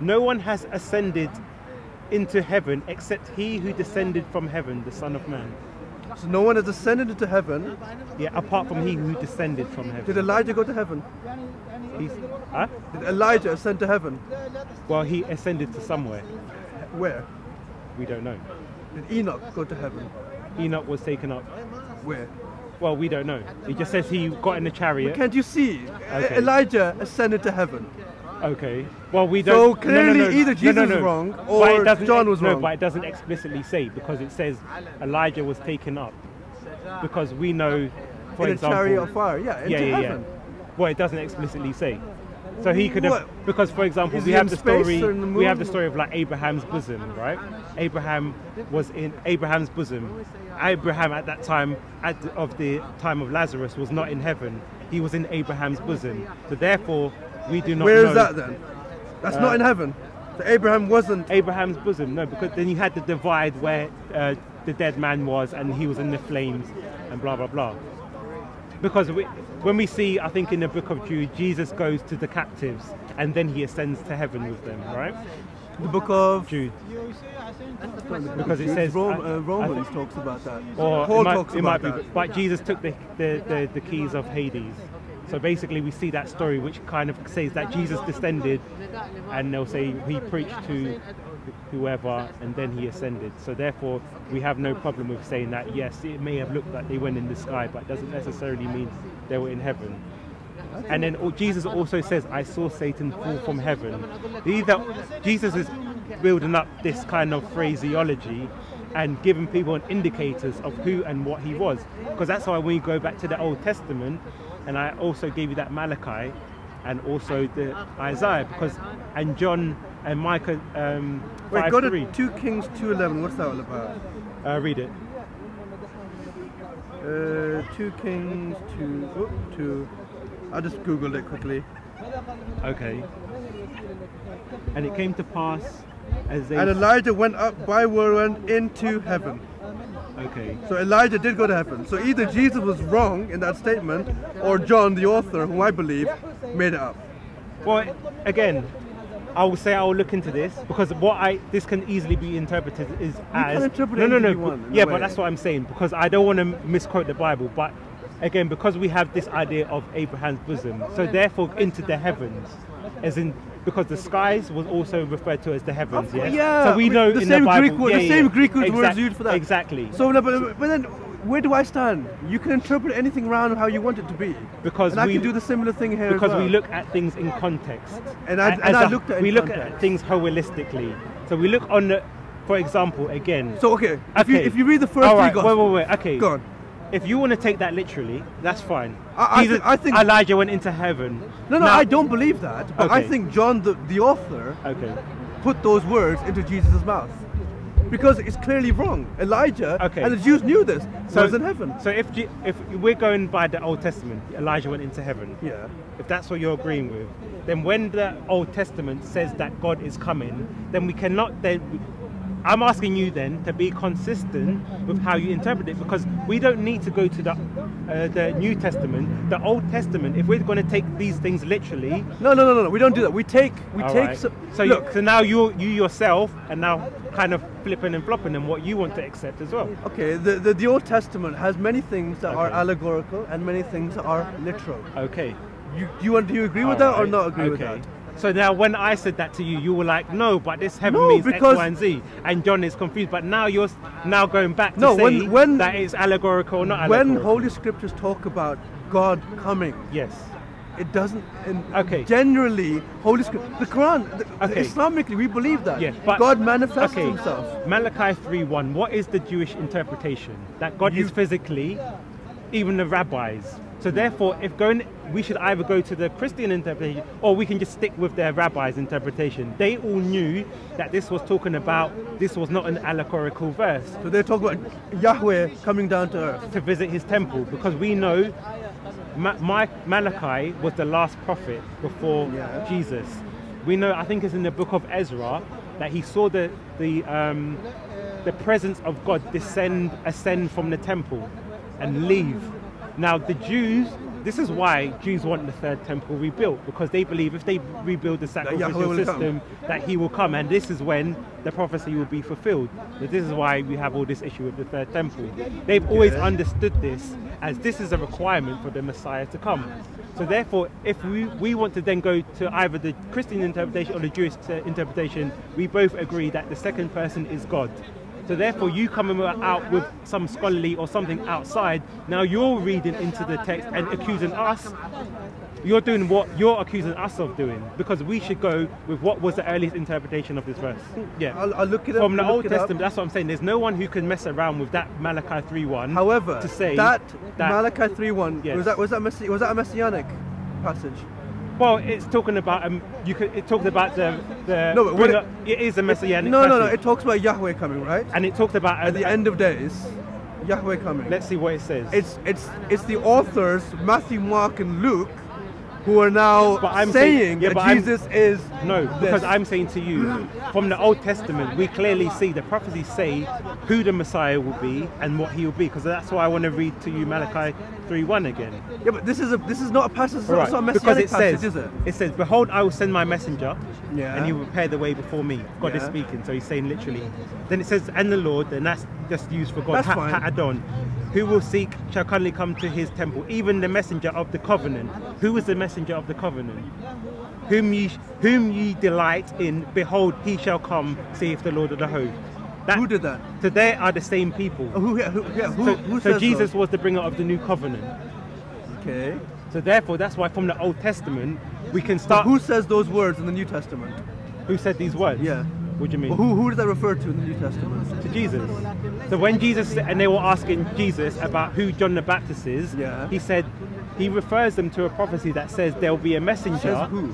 Speaker 1: No one has ascended into heaven except he who descended from heaven, the Son of Man.
Speaker 2: So no one has ascended into heaven.
Speaker 1: Yeah, apart from he who descended from heaven. Did.
Speaker 2: Elijah go to heaven?
Speaker 1: He's, huh?
Speaker 2: Did Elijah ascend to heaven?
Speaker 1: Well, he ascended to somewhere.
Speaker 2: Where?
Speaker 1: We don't know.
Speaker 2: Did Enoch go to heaven?
Speaker 1: Enoch was taken up.
Speaker 2: Where?
Speaker 1: Well, we don't know. It just says he got in the chariot.
Speaker 2: Can't you see?
Speaker 1: Okay.
Speaker 2: Elijah ascended to heaven.
Speaker 1: Okay. Well, we don't. no, no,
Speaker 2: clearly
Speaker 1: no,
Speaker 2: either
Speaker 1: no,
Speaker 2: Jesus
Speaker 1: no,
Speaker 2: was wrong or John was wrong.
Speaker 1: no, but it doesn't explicitly say because it says Elijah was taken up. Because we know, for
Speaker 2: in a chariot of fire. Yeah,
Speaker 1: yeah, yeah, yeah. Well, it doesn't explicitly say. So he could have,
Speaker 2: What?
Speaker 1: because for example,
Speaker 2: Is
Speaker 1: we have the story.
Speaker 2: the
Speaker 1: We have the story of like Abraham's bosom, right? Abraham was in Abraham's bosom. Abraham at that time, at the, of the time of Lazarus, was not in heaven. He was in Abraham's bosom. So therefore, we do not.
Speaker 2: Where
Speaker 1: know
Speaker 2: is that then? That's
Speaker 1: Uh,
Speaker 2: not in heaven. So Abraham wasn't.
Speaker 1: Abraham's bosom. No, because then you had the divide where uh, the dead man was, and he was in the flames, and blah blah blah. Because we, when we see, I think in the book of Jude, Jesus goes to the captives, and then he ascends to heaven with them, right?
Speaker 2: The book of
Speaker 1: Jude, because it says
Speaker 2: Rom-
Speaker 1: I-
Speaker 2: uh, Romans
Speaker 1: think-
Speaker 2: talks about that.
Speaker 1: or
Speaker 2: Paul
Speaker 1: it might,
Speaker 2: talks
Speaker 1: it
Speaker 2: about
Speaker 1: might
Speaker 2: that.
Speaker 1: be, but Jesus took the, the, the, the keys of Hades. So basically, we see that story, which kind of says that Jesus descended, and they'll say he preached to whoever, and then he ascended. So therefore, we have no problem with saying that. Yes, it may have looked like they went in the sky, but it doesn't necessarily mean they were in heaven. And then Jesus also says, "I saw Satan fall from heaven." These Jesus is building up this kind of phraseology and giving people an indicators of who and what he was. Because that's why when you go back to the Old Testament, and I also gave you that Malachi, and also the Isaiah, because and John and Micah um,
Speaker 2: Wait, go to
Speaker 1: three.
Speaker 2: 2 Kings 2.11. What's that all about?
Speaker 1: Uh, read it.
Speaker 2: Uh, 2 Kings 2... Oh, 2... I just googled it quickly.
Speaker 1: Okay. And it came to pass as they.
Speaker 2: And Elijah went up by whirlwind into heaven.
Speaker 1: Okay.
Speaker 2: So Elijah did go to heaven. So either Jesus was wrong in that statement, or John, the author, whom I believe, made it up.
Speaker 1: Well, again, I will say I will look into this because what I this can easily be interpreted is as
Speaker 2: can interpret
Speaker 1: no, no, no.
Speaker 2: want,
Speaker 1: yeah, but that's what I'm saying because I don't want to misquote the Bible, but again, because we have this idea of Abraham's bosom, so therefore into the heavens, as in because the skies was also referred to as the heavens. Yes?
Speaker 2: yeah,
Speaker 1: So we know
Speaker 2: the
Speaker 1: in
Speaker 2: same
Speaker 1: the Bible,
Speaker 2: Greek word-
Speaker 1: yeah,
Speaker 2: the
Speaker 1: yeah,
Speaker 2: same
Speaker 1: yeah.
Speaker 2: Greek words
Speaker 1: Exact-
Speaker 2: used for that.
Speaker 1: Exactly.
Speaker 2: So, no, but, but then, where do I stand? You can interpret anything around how you want it to be.
Speaker 1: Because
Speaker 2: and I
Speaker 1: we-
Speaker 2: can do the similar thing here
Speaker 1: because we look at things in context.
Speaker 2: And I- and I
Speaker 1: a-
Speaker 2: looked at
Speaker 1: we look at things holistically. So we look on the, for example, again.
Speaker 2: So, okay, if, you, if you read the first
Speaker 1: All
Speaker 2: three Gospels,
Speaker 1: wait, wait, wait. Okay.
Speaker 2: go on.
Speaker 1: If you want to take that literally, that's fine.
Speaker 2: I- I thi- I think-
Speaker 1: Elijah went into heaven.
Speaker 2: No, no,
Speaker 1: Now-
Speaker 2: I don't believe that. But I think John, the, the author,
Speaker 1: Okay.
Speaker 2: put those words into Jesus' mouth. Because it's clearly wrong. Elijah
Speaker 1: Okay.
Speaker 2: and the Jews knew this. So
Speaker 1: So
Speaker 2: was in heaven.
Speaker 1: So if if we're going by the Old Testament, Elijah went into heaven.
Speaker 2: Yeah.
Speaker 1: If that's what you're agreeing with, then when the Old Testament says that God is coming, then we cannot then. I'm asking you then to be consistent with how you interpret it because we don't need to go to the uh, the New Testament, the Old Testament. If we're going to take these things literally,
Speaker 2: No, no, no, no, no. We don't do that. We take, we
Speaker 1: all
Speaker 2: take.
Speaker 1: right.
Speaker 2: So,
Speaker 1: so,
Speaker 2: look,
Speaker 1: you, so now you you yourself are now kind of flipping and flopping and what you want to accept as well.
Speaker 2: okay, the, the, the Old Testament has many things that are allegorical and many things that are literal.
Speaker 1: Okay.
Speaker 2: You, you want do you agree with that or not agree with that?
Speaker 1: So now, when I said that to you, you were like, "No, but this heaven
Speaker 2: No,
Speaker 1: means
Speaker 2: because-
Speaker 1: X, Y, and Z," and John is confused. But now you're now going back to
Speaker 2: No,
Speaker 1: say
Speaker 2: when- when-
Speaker 1: that it's allegorical or not allegorical.
Speaker 2: When
Speaker 1: allegorical.
Speaker 2: Holy Scriptures talk about God coming,
Speaker 1: yes,
Speaker 2: it doesn't.
Speaker 1: Okay.
Speaker 2: Generally, Holy Scripture, the Quran, the,
Speaker 1: Okay.
Speaker 2: Islamically, we believe that.
Speaker 1: yes, but
Speaker 2: God manifests
Speaker 1: okay,
Speaker 2: Himself.
Speaker 1: Malachi 3:1. What is the Jewish interpretation that God
Speaker 2: You-
Speaker 1: is physically, even the rabbis? So therefore, if going, we should either go to the Christian interpretation or we can just stick with their rabbis' interpretation. They all knew that this was talking about. This was not an allegorical verse.
Speaker 2: So they talk about Yahweh coming down to earth.
Speaker 1: to visit his temple because we know Ma- Ma- Malachi was the last prophet before
Speaker 2: Yeah.
Speaker 1: Jesus. We know, I think it's in the book of Ezra, that he saw the the um, the presence of God descend, ascend from the temple, and leave. Now the Jews. This is why Jews want the third temple rebuilt because they believe if they rebuild the sacrificial
Speaker 2: will come.
Speaker 1: system, that he will come, and this is when the prophecy will be fulfilled. But this is why we have all this issue with the third temple. They've always
Speaker 2: Yeah.
Speaker 1: understood this as this is a requirement for the Messiah to come. So therefore, if we, we want to then go to either the Christian interpretation or the Jewish interpretation, we both agree that the second person is God. So therefore, you coming out with some scholarly or something outside, now you're reading into the text and accusing us you're doing what you're accusing us of doing because we should go with what was the earliest interpretation of this verse. Yeah.
Speaker 2: I'll, I'll look at it up.
Speaker 1: From the
Speaker 2: I'll
Speaker 1: Old. Testament, that's what I'm saying. There's no one who can mess around with that Malachi 3:1.
Speaker 2: However,
Speaker 1: to say
Speaker 2: that,
Speaker 1: that
Speaker 2: Malachi 3:1
Speaker 1: Yes.
Speaker 2: was that was that messi- was that a messianic passage?
Speaker 1: Well, it's talking about um, you could it talks about the the
Speaker 2: No, but what it-
Speaker 1: up- it is a messianic
Speaker 2: No, no, no. It talks about Yahweh coming, right?
Speaker 1: and it talks about
Speaker 2: At the end of days, Yahweh coming.
Speaker 1: Let's see what it says.
Speaker 2: it's it's it's the authors Matthew, Mark, and Luke who are now
Speaker 1: But I'm saying-
Speaker 2: saying
Speaker 1: yeah,
Speaker 2: that
Speaker 1: but I'm-
Speaker 2: Jesus is
Speaker 1: No,
Speaker 2: this.
Speaker 1: because I'm saying to you, from the Old Testament, we clearly see the prophecies say who the Messiah will be and what he will be. Because that's why I want to read to you Malachi 3:1 again.
Speaker 2: Yeah, but this is a this is not a passage. It's
Speaker 1: right,
Speaker 2: not a
Speaker 1: because
Speaker 2: messianic
Speaker 1: it
Speaker 2: passage,
Speaker 1: says,
Speaker 2: is it?
Speaker 1: it says, "Behold, I will send my messenger,
Speaker 2: Yeah.
Speaker 1: and he will prepare the way before me." God is speaking, so he's saying literally. Then it says, "And the Lord," and that's just used for God.
Speaker 2: That's fine.
Speaker 1: Adon, who will seek shall kindly come to his temple, even the messenger of the covenant. Who is the messenger of the covenant? Whom ye whom ye delight in, behold, he shall come, saith the Lord of the host. That,
Speaker 2: Who did that?
Speaker 1: So they are the same people.
Speaker 2: Oh, who, yeah, who, yeah, who,
Speaker 1: so
Speaker 2: who
Speaker 1: so Jesus
Speaker 2: those?
Speaker 1: was the bringer of the new covenant.
Speaker 2: Okay.
Speaker 1: So therefore, that's why from the Old Testament we can
Speaker 2: But
Speaker 1: start.
Speaker 2: who says those words in the New Testament?
Speaker 1: Who said these words?
Speaker 2: Yeah.
Speaker 1: What do you mean?
Speaker 2: Who who does that refer to in the New Testament?
Speaker 1: To Jesus. So when Jesus and they were asking Jesus about who John the Baptist is,
Speaker 2: Yeah.
Speaker 1: he said he refers them to a prophecy that says there will be a messenger.
Speaker 2: Says who?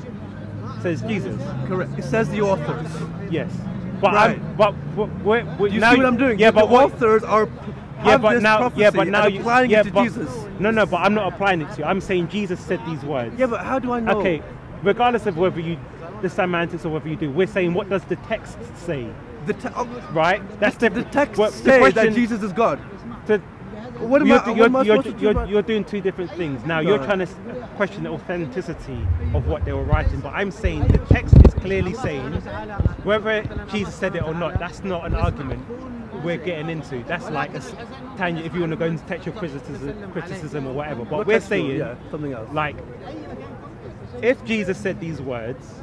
Speaker 1: Says Jesus.
Speaker 2: Correct. It says the authors.
Speaker 1: Yes. But um,
Speaker 2: Right.
Speaker 1: I'm, but w- w- w-
Speaker 2: Do you
Speaker 1: now
Speaker 2: see what I'm doing?
Speaker 1: Yeah,
Speaker 2: the
Speaker 1: but what?
Speaker 2: authors are p-
Speaker 1: Yeah, but now,
Speaker 2: prophecy
Speaker 1: yeah, but now you,
Speaker 2: applying
Speaker 1: yeah,
Speaker 2: it to
Speaker 1: but,
Speaker 2: Jesus.
Speaker 1: No, no, but I'm not applying it to you. I'm saying Jesus said these words.
Speaker 2: Yeah, but how do I know?
Speaker 1: Okay, regardless of whether you the semantics or whether you do, we're saying what does the text say,
Speaker 2: The, te- oh,
Speaker 1: right? That's
Speaker 2: the,
Speaker 1: different.
Speaker 2: text
Speaker 1: Well, the
Speaker 2: that Jesus is God.
Speaker 1: to-
Speaker 2: What am
Speaker 1: you're,
Speaker 2: I?
Speaker 1: You're,
Speaker 2: am
Speaker 1: you're,
Speaker 2: to
Speaker 1: you're, you're doing two different things. Now
Speaker 2: No.
Speaker 1: you're trying to question the authenticity of what they were writing, but I'm saying the text is clearly saying whether Jesus said it or not. That's not an argument we're getting into. That's like a tangent if you want to go into textual criticism, criticism or whatever. But we're saying
Speaker 2: yeah, something else.
Speaker 1: like if Jesus said these words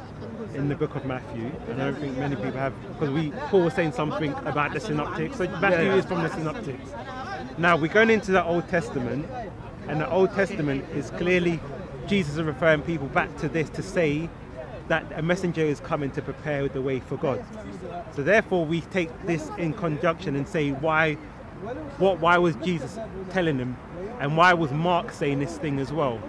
Speaker 1: in the book of Matthew, and I don't think many people have, because we Paul was saying something about the synoptics. So Matthew
Speaker 2: yeah.
Speaker 1: is from the synoptics. Now we're going into the Old Testament, and the Old Testament is clearly Jesus is referring people back to this to say that a messenger is coming to prepare the way for God. So therefore, we take this in conjunction and say why, what, why was Jesus telling them, and why was Mark saying this thing as well?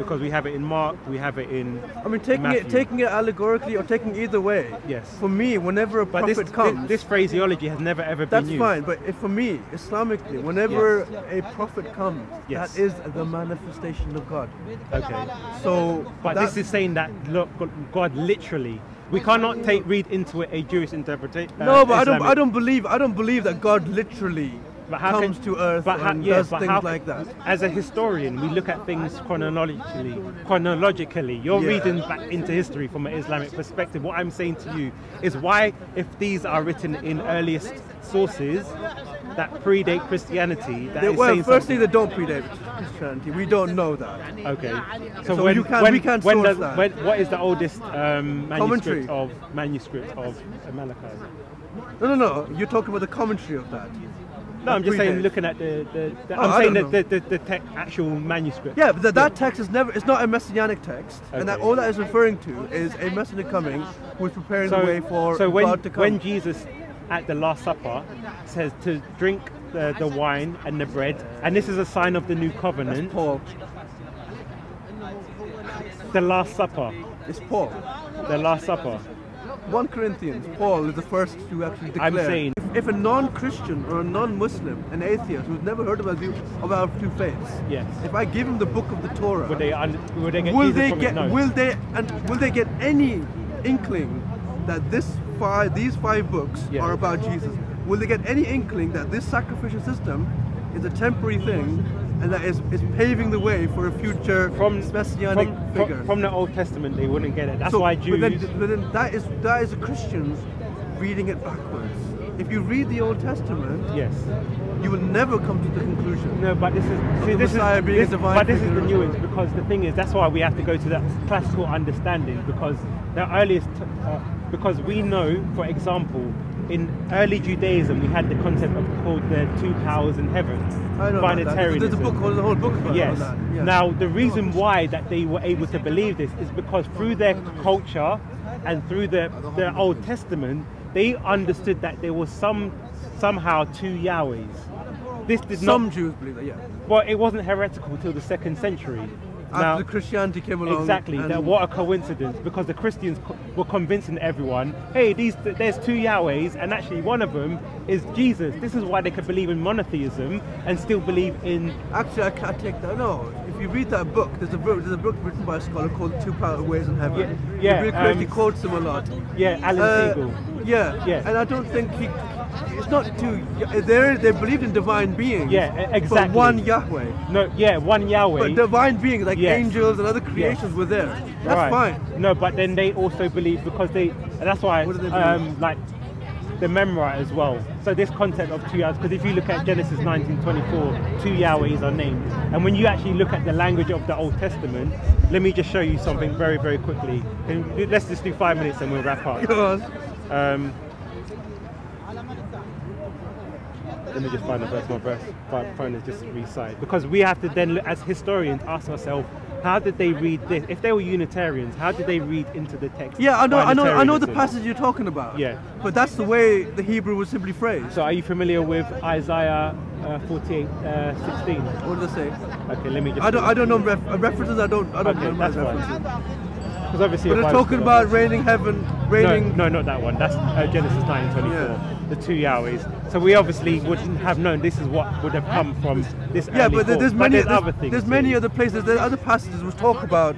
Speaker 1: Because we have it in Mark, we have it in.
Speaker 2: I mean, taking
Speaker 1: Matthew.
Speaker 2: it, taking it allegorically or taking either way.
Speaker 1: Yes.
Speaker 2: For me, whenever a
Speaker 1: But
Speaker 2: prophet
Speaker 1: this,
Speaker 2: comes,
Speaker 1: this phraseology has never ever
Speaker 2: that's
Speaker 1: been used.
Speaker 2: fine. But if for me, Islamically, whenever a prophet comes,
Speaker 1: Yes.
Speaker 2: that is the manifestation of God.
Speaker 1: Okay.
Speaker 2: So,
Speaker 1: But
Speaker 2: that-
Speaker 1: this is saying that look, God literally. We cannot take read into it a Jewish interpretation.
Speaker 2: no, but uh, I don't. I don't believe. I don't believe that God literally
Speaker 1: But how
Speaker 2: comes
Speaker 1: can,
Speaker 2: to earth
Speaker 1: but how,
Speaker 2: and
Speaker 1: yeah,
Speaker 2: does
Speaker 1: but
Speaker 2: things
Speaker 1: how,
Speaker 2: like that.
Speaker 1: As a historian, we look at things chronologically. Chronologically, you're
Speaker 2: Yeah.
Speaker 1: reading back into history from an Islamic perspective. What I'm saying to you is why, if these are written in earliest sources, that predate Christianity that
Speaker 2: They- well, firstly,
Speaker 1: something.
Speaker 2: they don't predate Christianity. We don't know that.
Speaker 1: Okay. So,
Speaker 2: So
Speaker 1: when,
Speaker 2: you can't-
Speaker 1: when,
Speaker 2: we can't
Speaker 1: when
Speaker 2: source
Speaker 1: does-
Speaker 2: that.
Speaker 1: when- what is the oldest um,
Speaker 2: Commentary.
Speaker 1: manuscript of manuscript of Malachi?
Speaker 2: No, no, no. You're talking about the commentary of that.
Speaker 1: No, I'm just saying,
Speaker 2: predates.
Speaker 1: looking at the, the, the
Speaker 2: Oh,
Speaker 1: I'm saying that the, the, the actual manuscript.
Speaker 2: Yeah, but that, that text is never. It's not a messianic text, and that all that is referring to is a messenger coming who is preparing
Speaker 1: So,
Speaker 2: the way for
Speaker 1: so when,
Speaker 2: God to come.
Speaker 1: when Jesus at the Last Supper says to drink the, the wine and the bread, and this is a sign of the new covenant,
Speaker 2: Paul,
Speaker 1: the Last Supper,
Speaker 2: it's Paul.
Speaker 1: the Last Supper.
Speaker 2: 1 Corinthians, Paul is the first to actually declare.
Speaker 1: I'm saying-
Speaker 2: if, if a non-Christian or a non-Muslim, an atheist who's never heard about of our two faiths,
Speaker 1: Yes.
Speaker 2: if I give him the book of the Torah,
Speaker 1: Would they, would they get
Speaker 2: will they get
Speaker 1: No.
Speaker 2: will they and will they get any inkling that this five these five books
Speaker 1: Yeah.
Speaker 2: are about Jesus? Will they get any inkling that this sacrificial system is a temporary thing and that is, is paving the way for a future
Speaker 1: from,
Speaker 2: messianic
Speaker 1: from,
Speaker 2: figure?
Speaker 1: from, from the Old Testament, they wouldn't get it. That's
Speaker 2: So,
Speaker 1: why
Speaker 2: but
Speaker 1: Jews.
Speaker 2: then, but then that is that is the Christians reading it backwards. If you read the Old Testament,
Speaker 1: yes.
Speaker 2: you will never come to the conclusion.
Speaker 1: No, but this is see, this
Speaker 2: Messiah
Speaker 1: is this,
Speaker 2: divine
Speaker 1: but this is the nuance because the thing is that's why we have to go to that classical understanding because the earliest uh, because we know, for example, in early Judaism we had the concept of called the two powers in heaven,
Speaker 2: I know. There's, a book, there's a whole book about
Speaker 1: Yes.
Speaker 2: that. Yeah.
Speaker 1: Now, the reason why that they were able to believe this is because through their culture and through the, Old Testament, they understood that there was some somehow two Yahwehs. This did not
Speaker 2: some
Speaker 1: not.
Speaker 2: Jews believe that. Yeah.
Speaker 1: Well, it wasn't heretical till the second century.
Speaker 2: After Christianity came along.
Speaker 1: Exactly. That what a coincidence because the Christians co- were convincing everyone, hey, these there's two Yahwehs, and actually one of them is Jesus. This is why they could believe in monotheism and still believe in
Speaker 2: Actually, I can't take that. No, if you read that book, there's a book, there's a book written by a scholar called Two Power Ways in Heaven.
Speaker 1: Yeah, yeah,
Speaker 2: He really
Speaker 1: um,
Speaker 2: quotes him a lot.
Speaker 1: yeah Alan
Speaker 2: Uh,
Speaker 1: Segal.
Speaker 2: Yeah,
Speaker 1: Yeah.
Speaker 2: And I don't think he. It's not two. They they believed in divine beings.
Speaker 1: Yeah, e-
Speaker 2: but
Speaker 1: exactly.
Speaker 2: one Yahweh.
Speaker 1: No, yeah, one Yahweh.
Speaker 2: But divine beings like
Speaker 1: Yes.
Speaker 2: angels and other creations were there. That's
Speaker 1: Right.
Speaker 2: fine.
Speaker 1: No, but then they also believe because they, that's why,
Speaker 2: What do they
Speaker 1: um, like the Memra as well. So this concept of two Yahwehs, because if you look at Genesis 19:24, two Yahwehs are named, and when you actually look at the language of the Old Testament, let me just show you something very, very quickly. And let's just do five minutes and we'll wrap up.
Speaker 2: Go on.
Speaker 1: Um, let me just find the verse. My verse, phone is just recite Because we have to then, as historians, ask ourselves, how did they read this? If they were Unitarians, how did they read into the text?
Speaker 2: Yeah, I know, I know, I know the passage you're talking about.
Speaker 1: Yeah.
Speaker 2: But that's the way the Hebrew was simply phrased.
Speaker 1: So, are you familiar with Isaiah uh, 48, uh, 16?
Speaker 2: What does it say?
Speaker 1: Okay, let me just.
Speaker 2: I don't, I don't know ref- uh, references. I don't, I don't
Speaker 1: Okay,
Speaker 2: memorize
Speaker 1: that's fine. Because obviously,
Speaker 2: But
Speaker 1: if
Speaker 2: it's
Speaker 1: I was
Speaker 2: talking about raining heaven, raining.
Speaker 1: No, no, not that one. That's uh, Genesis 9:24.
Speaker 2: Yeah.
Speaker 1: The two Yahwehs. So we obviously wouldn't have known this is what would have come from this.
Speaker 2: Yeah, but there-
Speaker 1: thought.
Speaker 2: there's many,
Speaker 1: there's,
Speaker 2: there's,
Speaker 1: other things.
Speaker 2: there's many other places. There's other passages which talk about,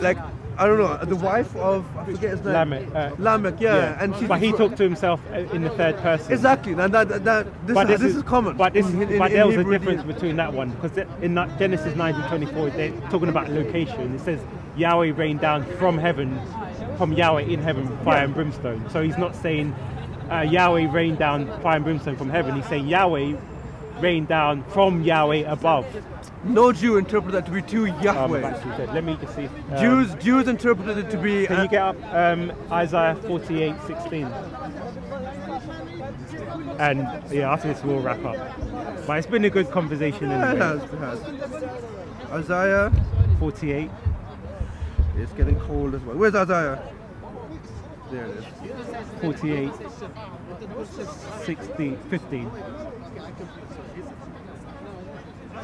Speaker 2: like, I don't know, the wife of I forget his name.
Speaker 1: Lamech, uh,
Speaker 2: Lamech, yeah, and she's
Speaker 1: but he talked to himself in the third person.
Speaker 2: exactly. And that, that, that this, is, this is common.
Speaker 1: But this,
Speaker 2: in, in,
Speaker 1: but
Speaker 2: in
Speaker 1: there was a difference between that one because in that Genesis 19:24 they're talking about location. It says Yahweh rained down from heaven, from Yahweh in heaven, fire
Speaker 2: Yeah.
Speaker 1: and brimstone. So he's not saying uh, Yahweh rained down fire and brimstone from heaven. He's saying Yahweh rained down from Yahweh above.
Speaker 2: No Jew interpreted that to be two
Speaker 1: Um, actually said. Let me just see. um,
Speaker 2: Jews, Jews interpreted it to be.
Speaker 1: Can
Speaker 2: uh,
Speaker 1: you get up um, Isaiah 48, 16? And yeah, after this we'll wrap up. But it's been a good conversation
Speaker 2: yeah, it has, it has. Isaiah,
Speaker 1: 48,
Speaker 2: it's getting cold as well. Where's Isaiah? There it is.
Speaker 1: 48, 16, 15.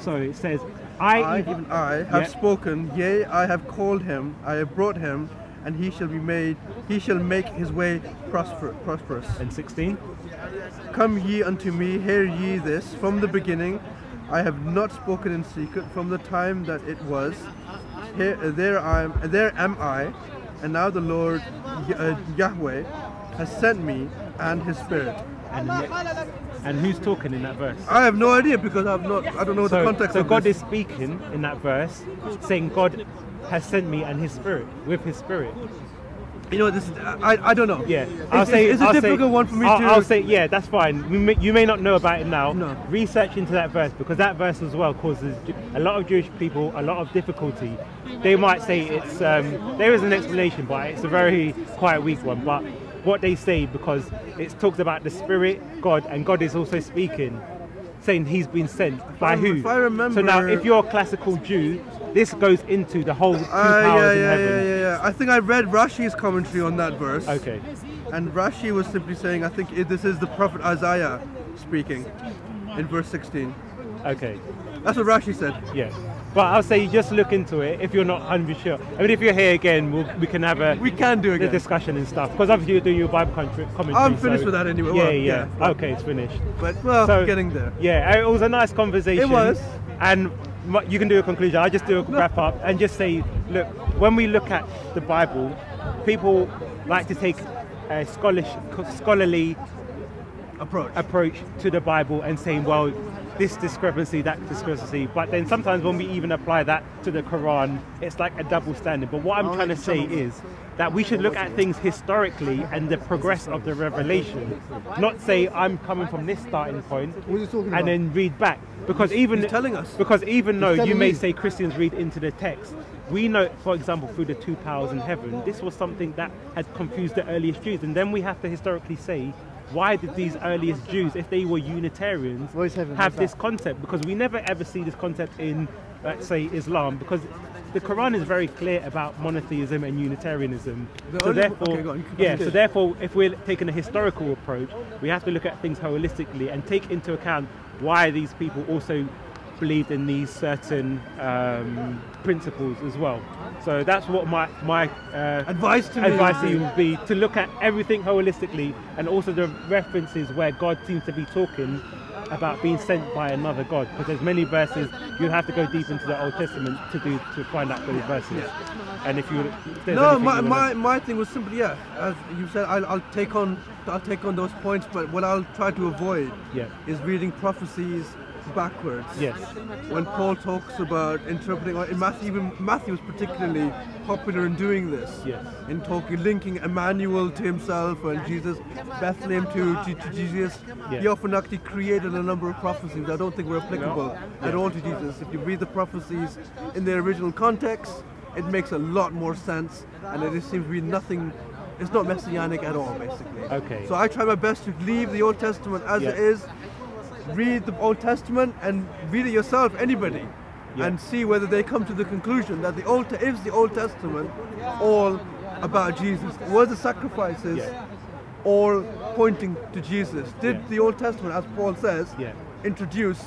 Speaker 1: So it says, I,
Speaker 2: I,
Speaker 1: even,
Speaker 2: even I, have spoken, yea, I have called him, I have brought him, and he shall be made, he shall make his way prosper, prosperous.
Speaker 1: and 16,
Speaker 2: Come ye unto me, hear ye this, from the beginning, I have not spoken in secret, from the time that it was. Here, there I am, there am I, and now the Lord uh, Yahweh has sent me and His Spirit.
Speaker 1: and, and who's talking in that verse?
Speaker 2: I have no idea because I've not, I don't know the context
Speaker 1: so
Speaker 2: of
Speaker 1: God
Speaker 2: this.
Speaker 1: is speaking in that verse, saying God has sent me and His Spirit, with His Spirit.
Speaker 2: You know, this is, I, I don't know.
Speaker 1: Yeah,
Speaker 2: It's,
Speaker 1: I'll say
Speaker 2: it's, it's a
Speaker 1: I'll say-
Speaker 2: difficult one for me
Speaker 1: I'll,
Speaker 2: to.
Speaker 1: I'll say yeah, that's fine. We may, you may not know about it now.
Speaker 2: No.
Speaker 1: Research into that verse because that verse as well causes a lot of Jewish people a lot of difficulty. They might say it's um, there is an explanation, but it's a very quite weak one. But what they say because it's talked about the Spirit, God, and God is also speaking, saying He's been sent by who?
Speaker 2: if I remember,
Speaker 1: So now, if you're a classical Jew, this goes into the whole two
Speaker 2: Uh, yeah,
Speaker 1: powers in heaven.
Speaker 2: yeah, yeah, yeah. I think I read Rashi's commentary on that verse.
Speaker 1: Okay.
Speaker 2: And Rashi was simply saying, I think this is the prophet Isaiah speaking in verse 16.
Speaker 1: Okay.
Speaker 2: That's what Rashi said.
Speaker 1: Yeah. But I'll say you just look into it if you're not 100 sure. I mean, if you're here again, we'll, we can have a
Speaker 2: We can do again.
Speaker 1: discussion and stuff. Because obviously you're doing your Bible country, commentary.
Speaker 2: I'm finished
Speaker 1: so-
Speaker 2: with that anyway.
Speaker 1: Yeah,
Speaker 2: Well,
Speaker 1: yeah,
Speaker 2: yeah.
Speaker 1: Okay, it's finished.
Speaker 2: But, well,
Speaker 1: So-
Speaker 2: getting there.
Speaker 1: Yeah, it was a nice conversation.
Speaker 2: It was.
Speaker 1: And you can do a conclusion. I just do a wrap up and just say, look, when we look at the Bible, people like to take a scholarly, scholarly
Speaker 2: Approach.
Speaker 1: approach to the Bible and saying, well, this discrepancy, that discrepancy. But then sometimes when we even apply that to the Quran, it's like a double standard. But what I'm oh, trying to say is that we should look at things historically and the progress of the revelation, not say I'm coming from this starting point
Speaker 5: What are you talking about?
Speaker 1: and then read back. Because even
Speaker 2: telling us.
Speaker 1: because even though you may say Christians read into the text, we know, for example, through the two powers in heaven, this was something that had confused the earliest Jews, and then we have to historically say. Why did these earliest Jews, if they were Unitarians,
Speaker 5: heaven?
Speaker 1: have
Speaker 5: What's
Speaker 1: this concept? Because we never ever see this concept in, let's say, Islam, because the Quran is very clear about monotheism and Unitarianism.
Speaker 2: The
Speaker 1: so
Speaker 2: only-
Speaker 1: therefore,
Speaker 2: okay, on.
Speaker 1: yeah. So therefore, if we're taking a historical approach, we have to look at things holistically and take into account why these people also believed in these certain um, principles as well. So that's what my my uh,
Speaker 2: Advice to me
Speaker 1: advice you would be to look at everything holistically and also the references where God seems to be talking about being sent by another God because there's many verses you have to go deep into the Old Testament to do to find out those verses. And if you if
Speaker 2: No, my,
Speaker 1: you
Speaker 2: my, my thing was simply yeah. As you said, I'll, I'll take on I'll take on those points, but what I'll try to avoid
Speaker 1: Yeah.
Speaker 2: is reading prophecies backwards.
Speaker 1: Yes.
Speaker 2: When Paul talks about interpreting, or in Matthew, even Matthew was particularly popular in doing this.
Speaker 1: Yes.
Speaker 2: In talking, linking Emmanuel to himself and Jesus, Bethlehem to, to, to Jesus.
Speaker 1: Yeah.
Speaker 2: He often actually created a number of prophecies that I don't think were applicable at all to Jesus. If you read the prophecies in their original context, it makes a lot more sense, and it just seems to be nothing. It's not messianic at all, basically.
Speaker 1: Okay.
Speaker 2: So I try my best to leave the Old Testament as
Speaker 1: Yeah.
Speaker 2: it is, read the Old Testament and read it yourself, anybody,
Speaker 1: Yeah.
Speaker 2: and see whether they come to the conclusion that the Old is the Old Testament all about Jesus. Were the sacrifices
Speaker 1: Yeah.
Speaker 2: all pointing to Jesus? Did
Speaker 1: Yeah.
Speaker 2: the Old Testament, as Paul says, introduce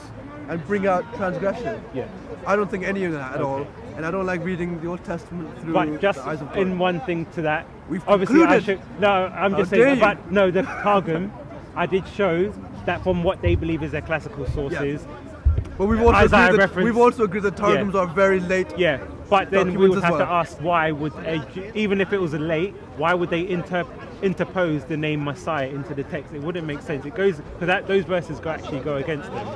Speaker 2: and bring out transgression?
Speaker 1: Yeah.
Speaker 2: I don't think any of that at all, and I don't like reading the Old Testament through
Speaker 1: But just
Speaker 2: the eyes of God.
Speaker 1: in one thing to that,
Speaker 2: We've
Speaker 1: obviously I should. No, I'm just
Speaker 2: dare
Speaker 1: saying. But no, the Targum, I did show that from what they believe is their classical sources.
Speaker 2: but we've also, agreed that, we've also agreed that Targums are very late.
Speaker 1: Yeah, but then we would have to ask why would a, even if it was late, why would they inter, interpose the name Messiah into the text? It wouldn't make sense. It goes because that those verses go actually go against them.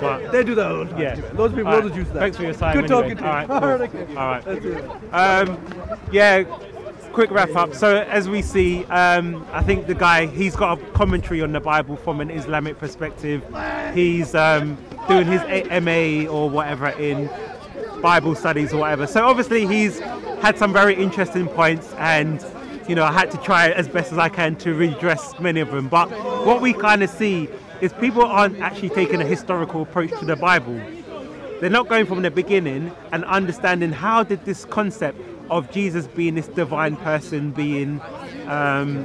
Speaker 1: But
Speaker 2: They do that all the time.
Speaker 1: yeah,
Speaker 2: Those people,
Speaker 1: right,
Speaker 2: those Jews that.
Speaker 1: Thanks for your time.
Speaker 2: Good
Speaker 1: anyway.
Speaker 2: talking to you.
Speaker 1: All right,
Speaker 2: All right,
Speaker 1: cool. All right. Um, yeah, quick wrap up. So as we see, um, I think the guy he's got a commentary on the Bible from an Islamic perspective. He's um, doing his MA or whatever in Bible studies or whatever. So obviously he's had some very interesting points and. You know, I had to try as best as I can to redress many of them. But what we kind of see is people aren't actually taking a historical approach to the Bible they're not going from the beginning and understanding how did this concept of Jesus being this divine person being um,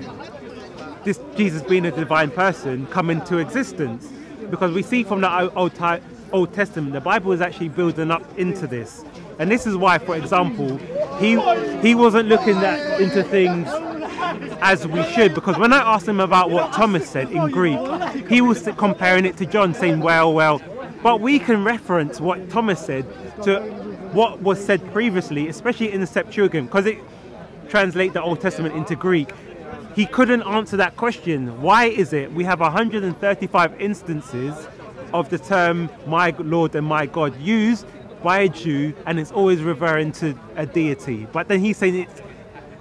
Speaker 1: this Jesus being a divine person come into existence. Because we see from the Old, Old Testament the Bible is actually building up into this. And this is why for example he he wasn't looking at into things as we should. Because when I asked him about what Thomas said in Greek, he was comparing it to John, saying, "Well, well," but we can reference what Thomas said to what was said previously, especially in the Septuagint, because it translates the Old Testament into Greek. He couldn't answer that question. Why is it we have 135 instances of the term "my Lord" and "my God" used by a Jew, and it's always referring to a deity? But then he's saying it's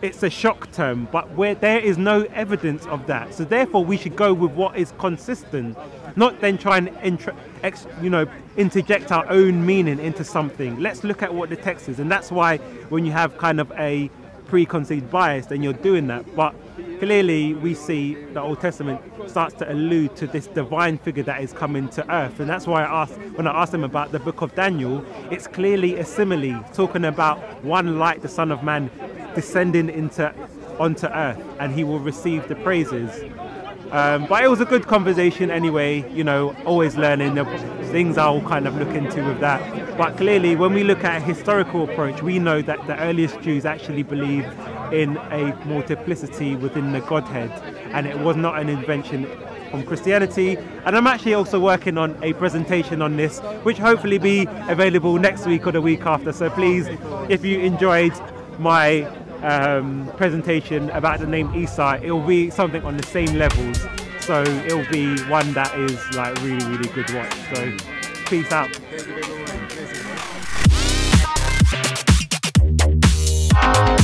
Speaker 1: it's a shock term, but where there is no evidence of that. So therefore, we should go with what is consistent, not then try and intra- ex, you know interject our own meaning into something. Let's look at what the text is, and that's why when you have kind of a preconceived bias, then you're doing that. But clearly, we see the Old Testament starts to allude to this divine figure that is coming to earth, and that's why I asked when I asked them about the book of Daniel. It's clearly a simile, talking about one like the Son of Man descending into onto earth, and he will receive the praises. Um, but it was a good conversation anyway, you know, always learning the things I'll kind of look into with that. But clearly, when we look at a historical approach, we know that the earliest Jews actually believed in a multiplicity within the Godhead, and it was not an invention from Christianity. And I'm actually also working on a presentation on this, which hopefully be available next week or the week after. So please, if you enjoyed my um, presentation about the name Eastside, it'll be something on the same levels. So it'll be one that is like really, really good watch. So peace out.
Speaker 5: Thank you,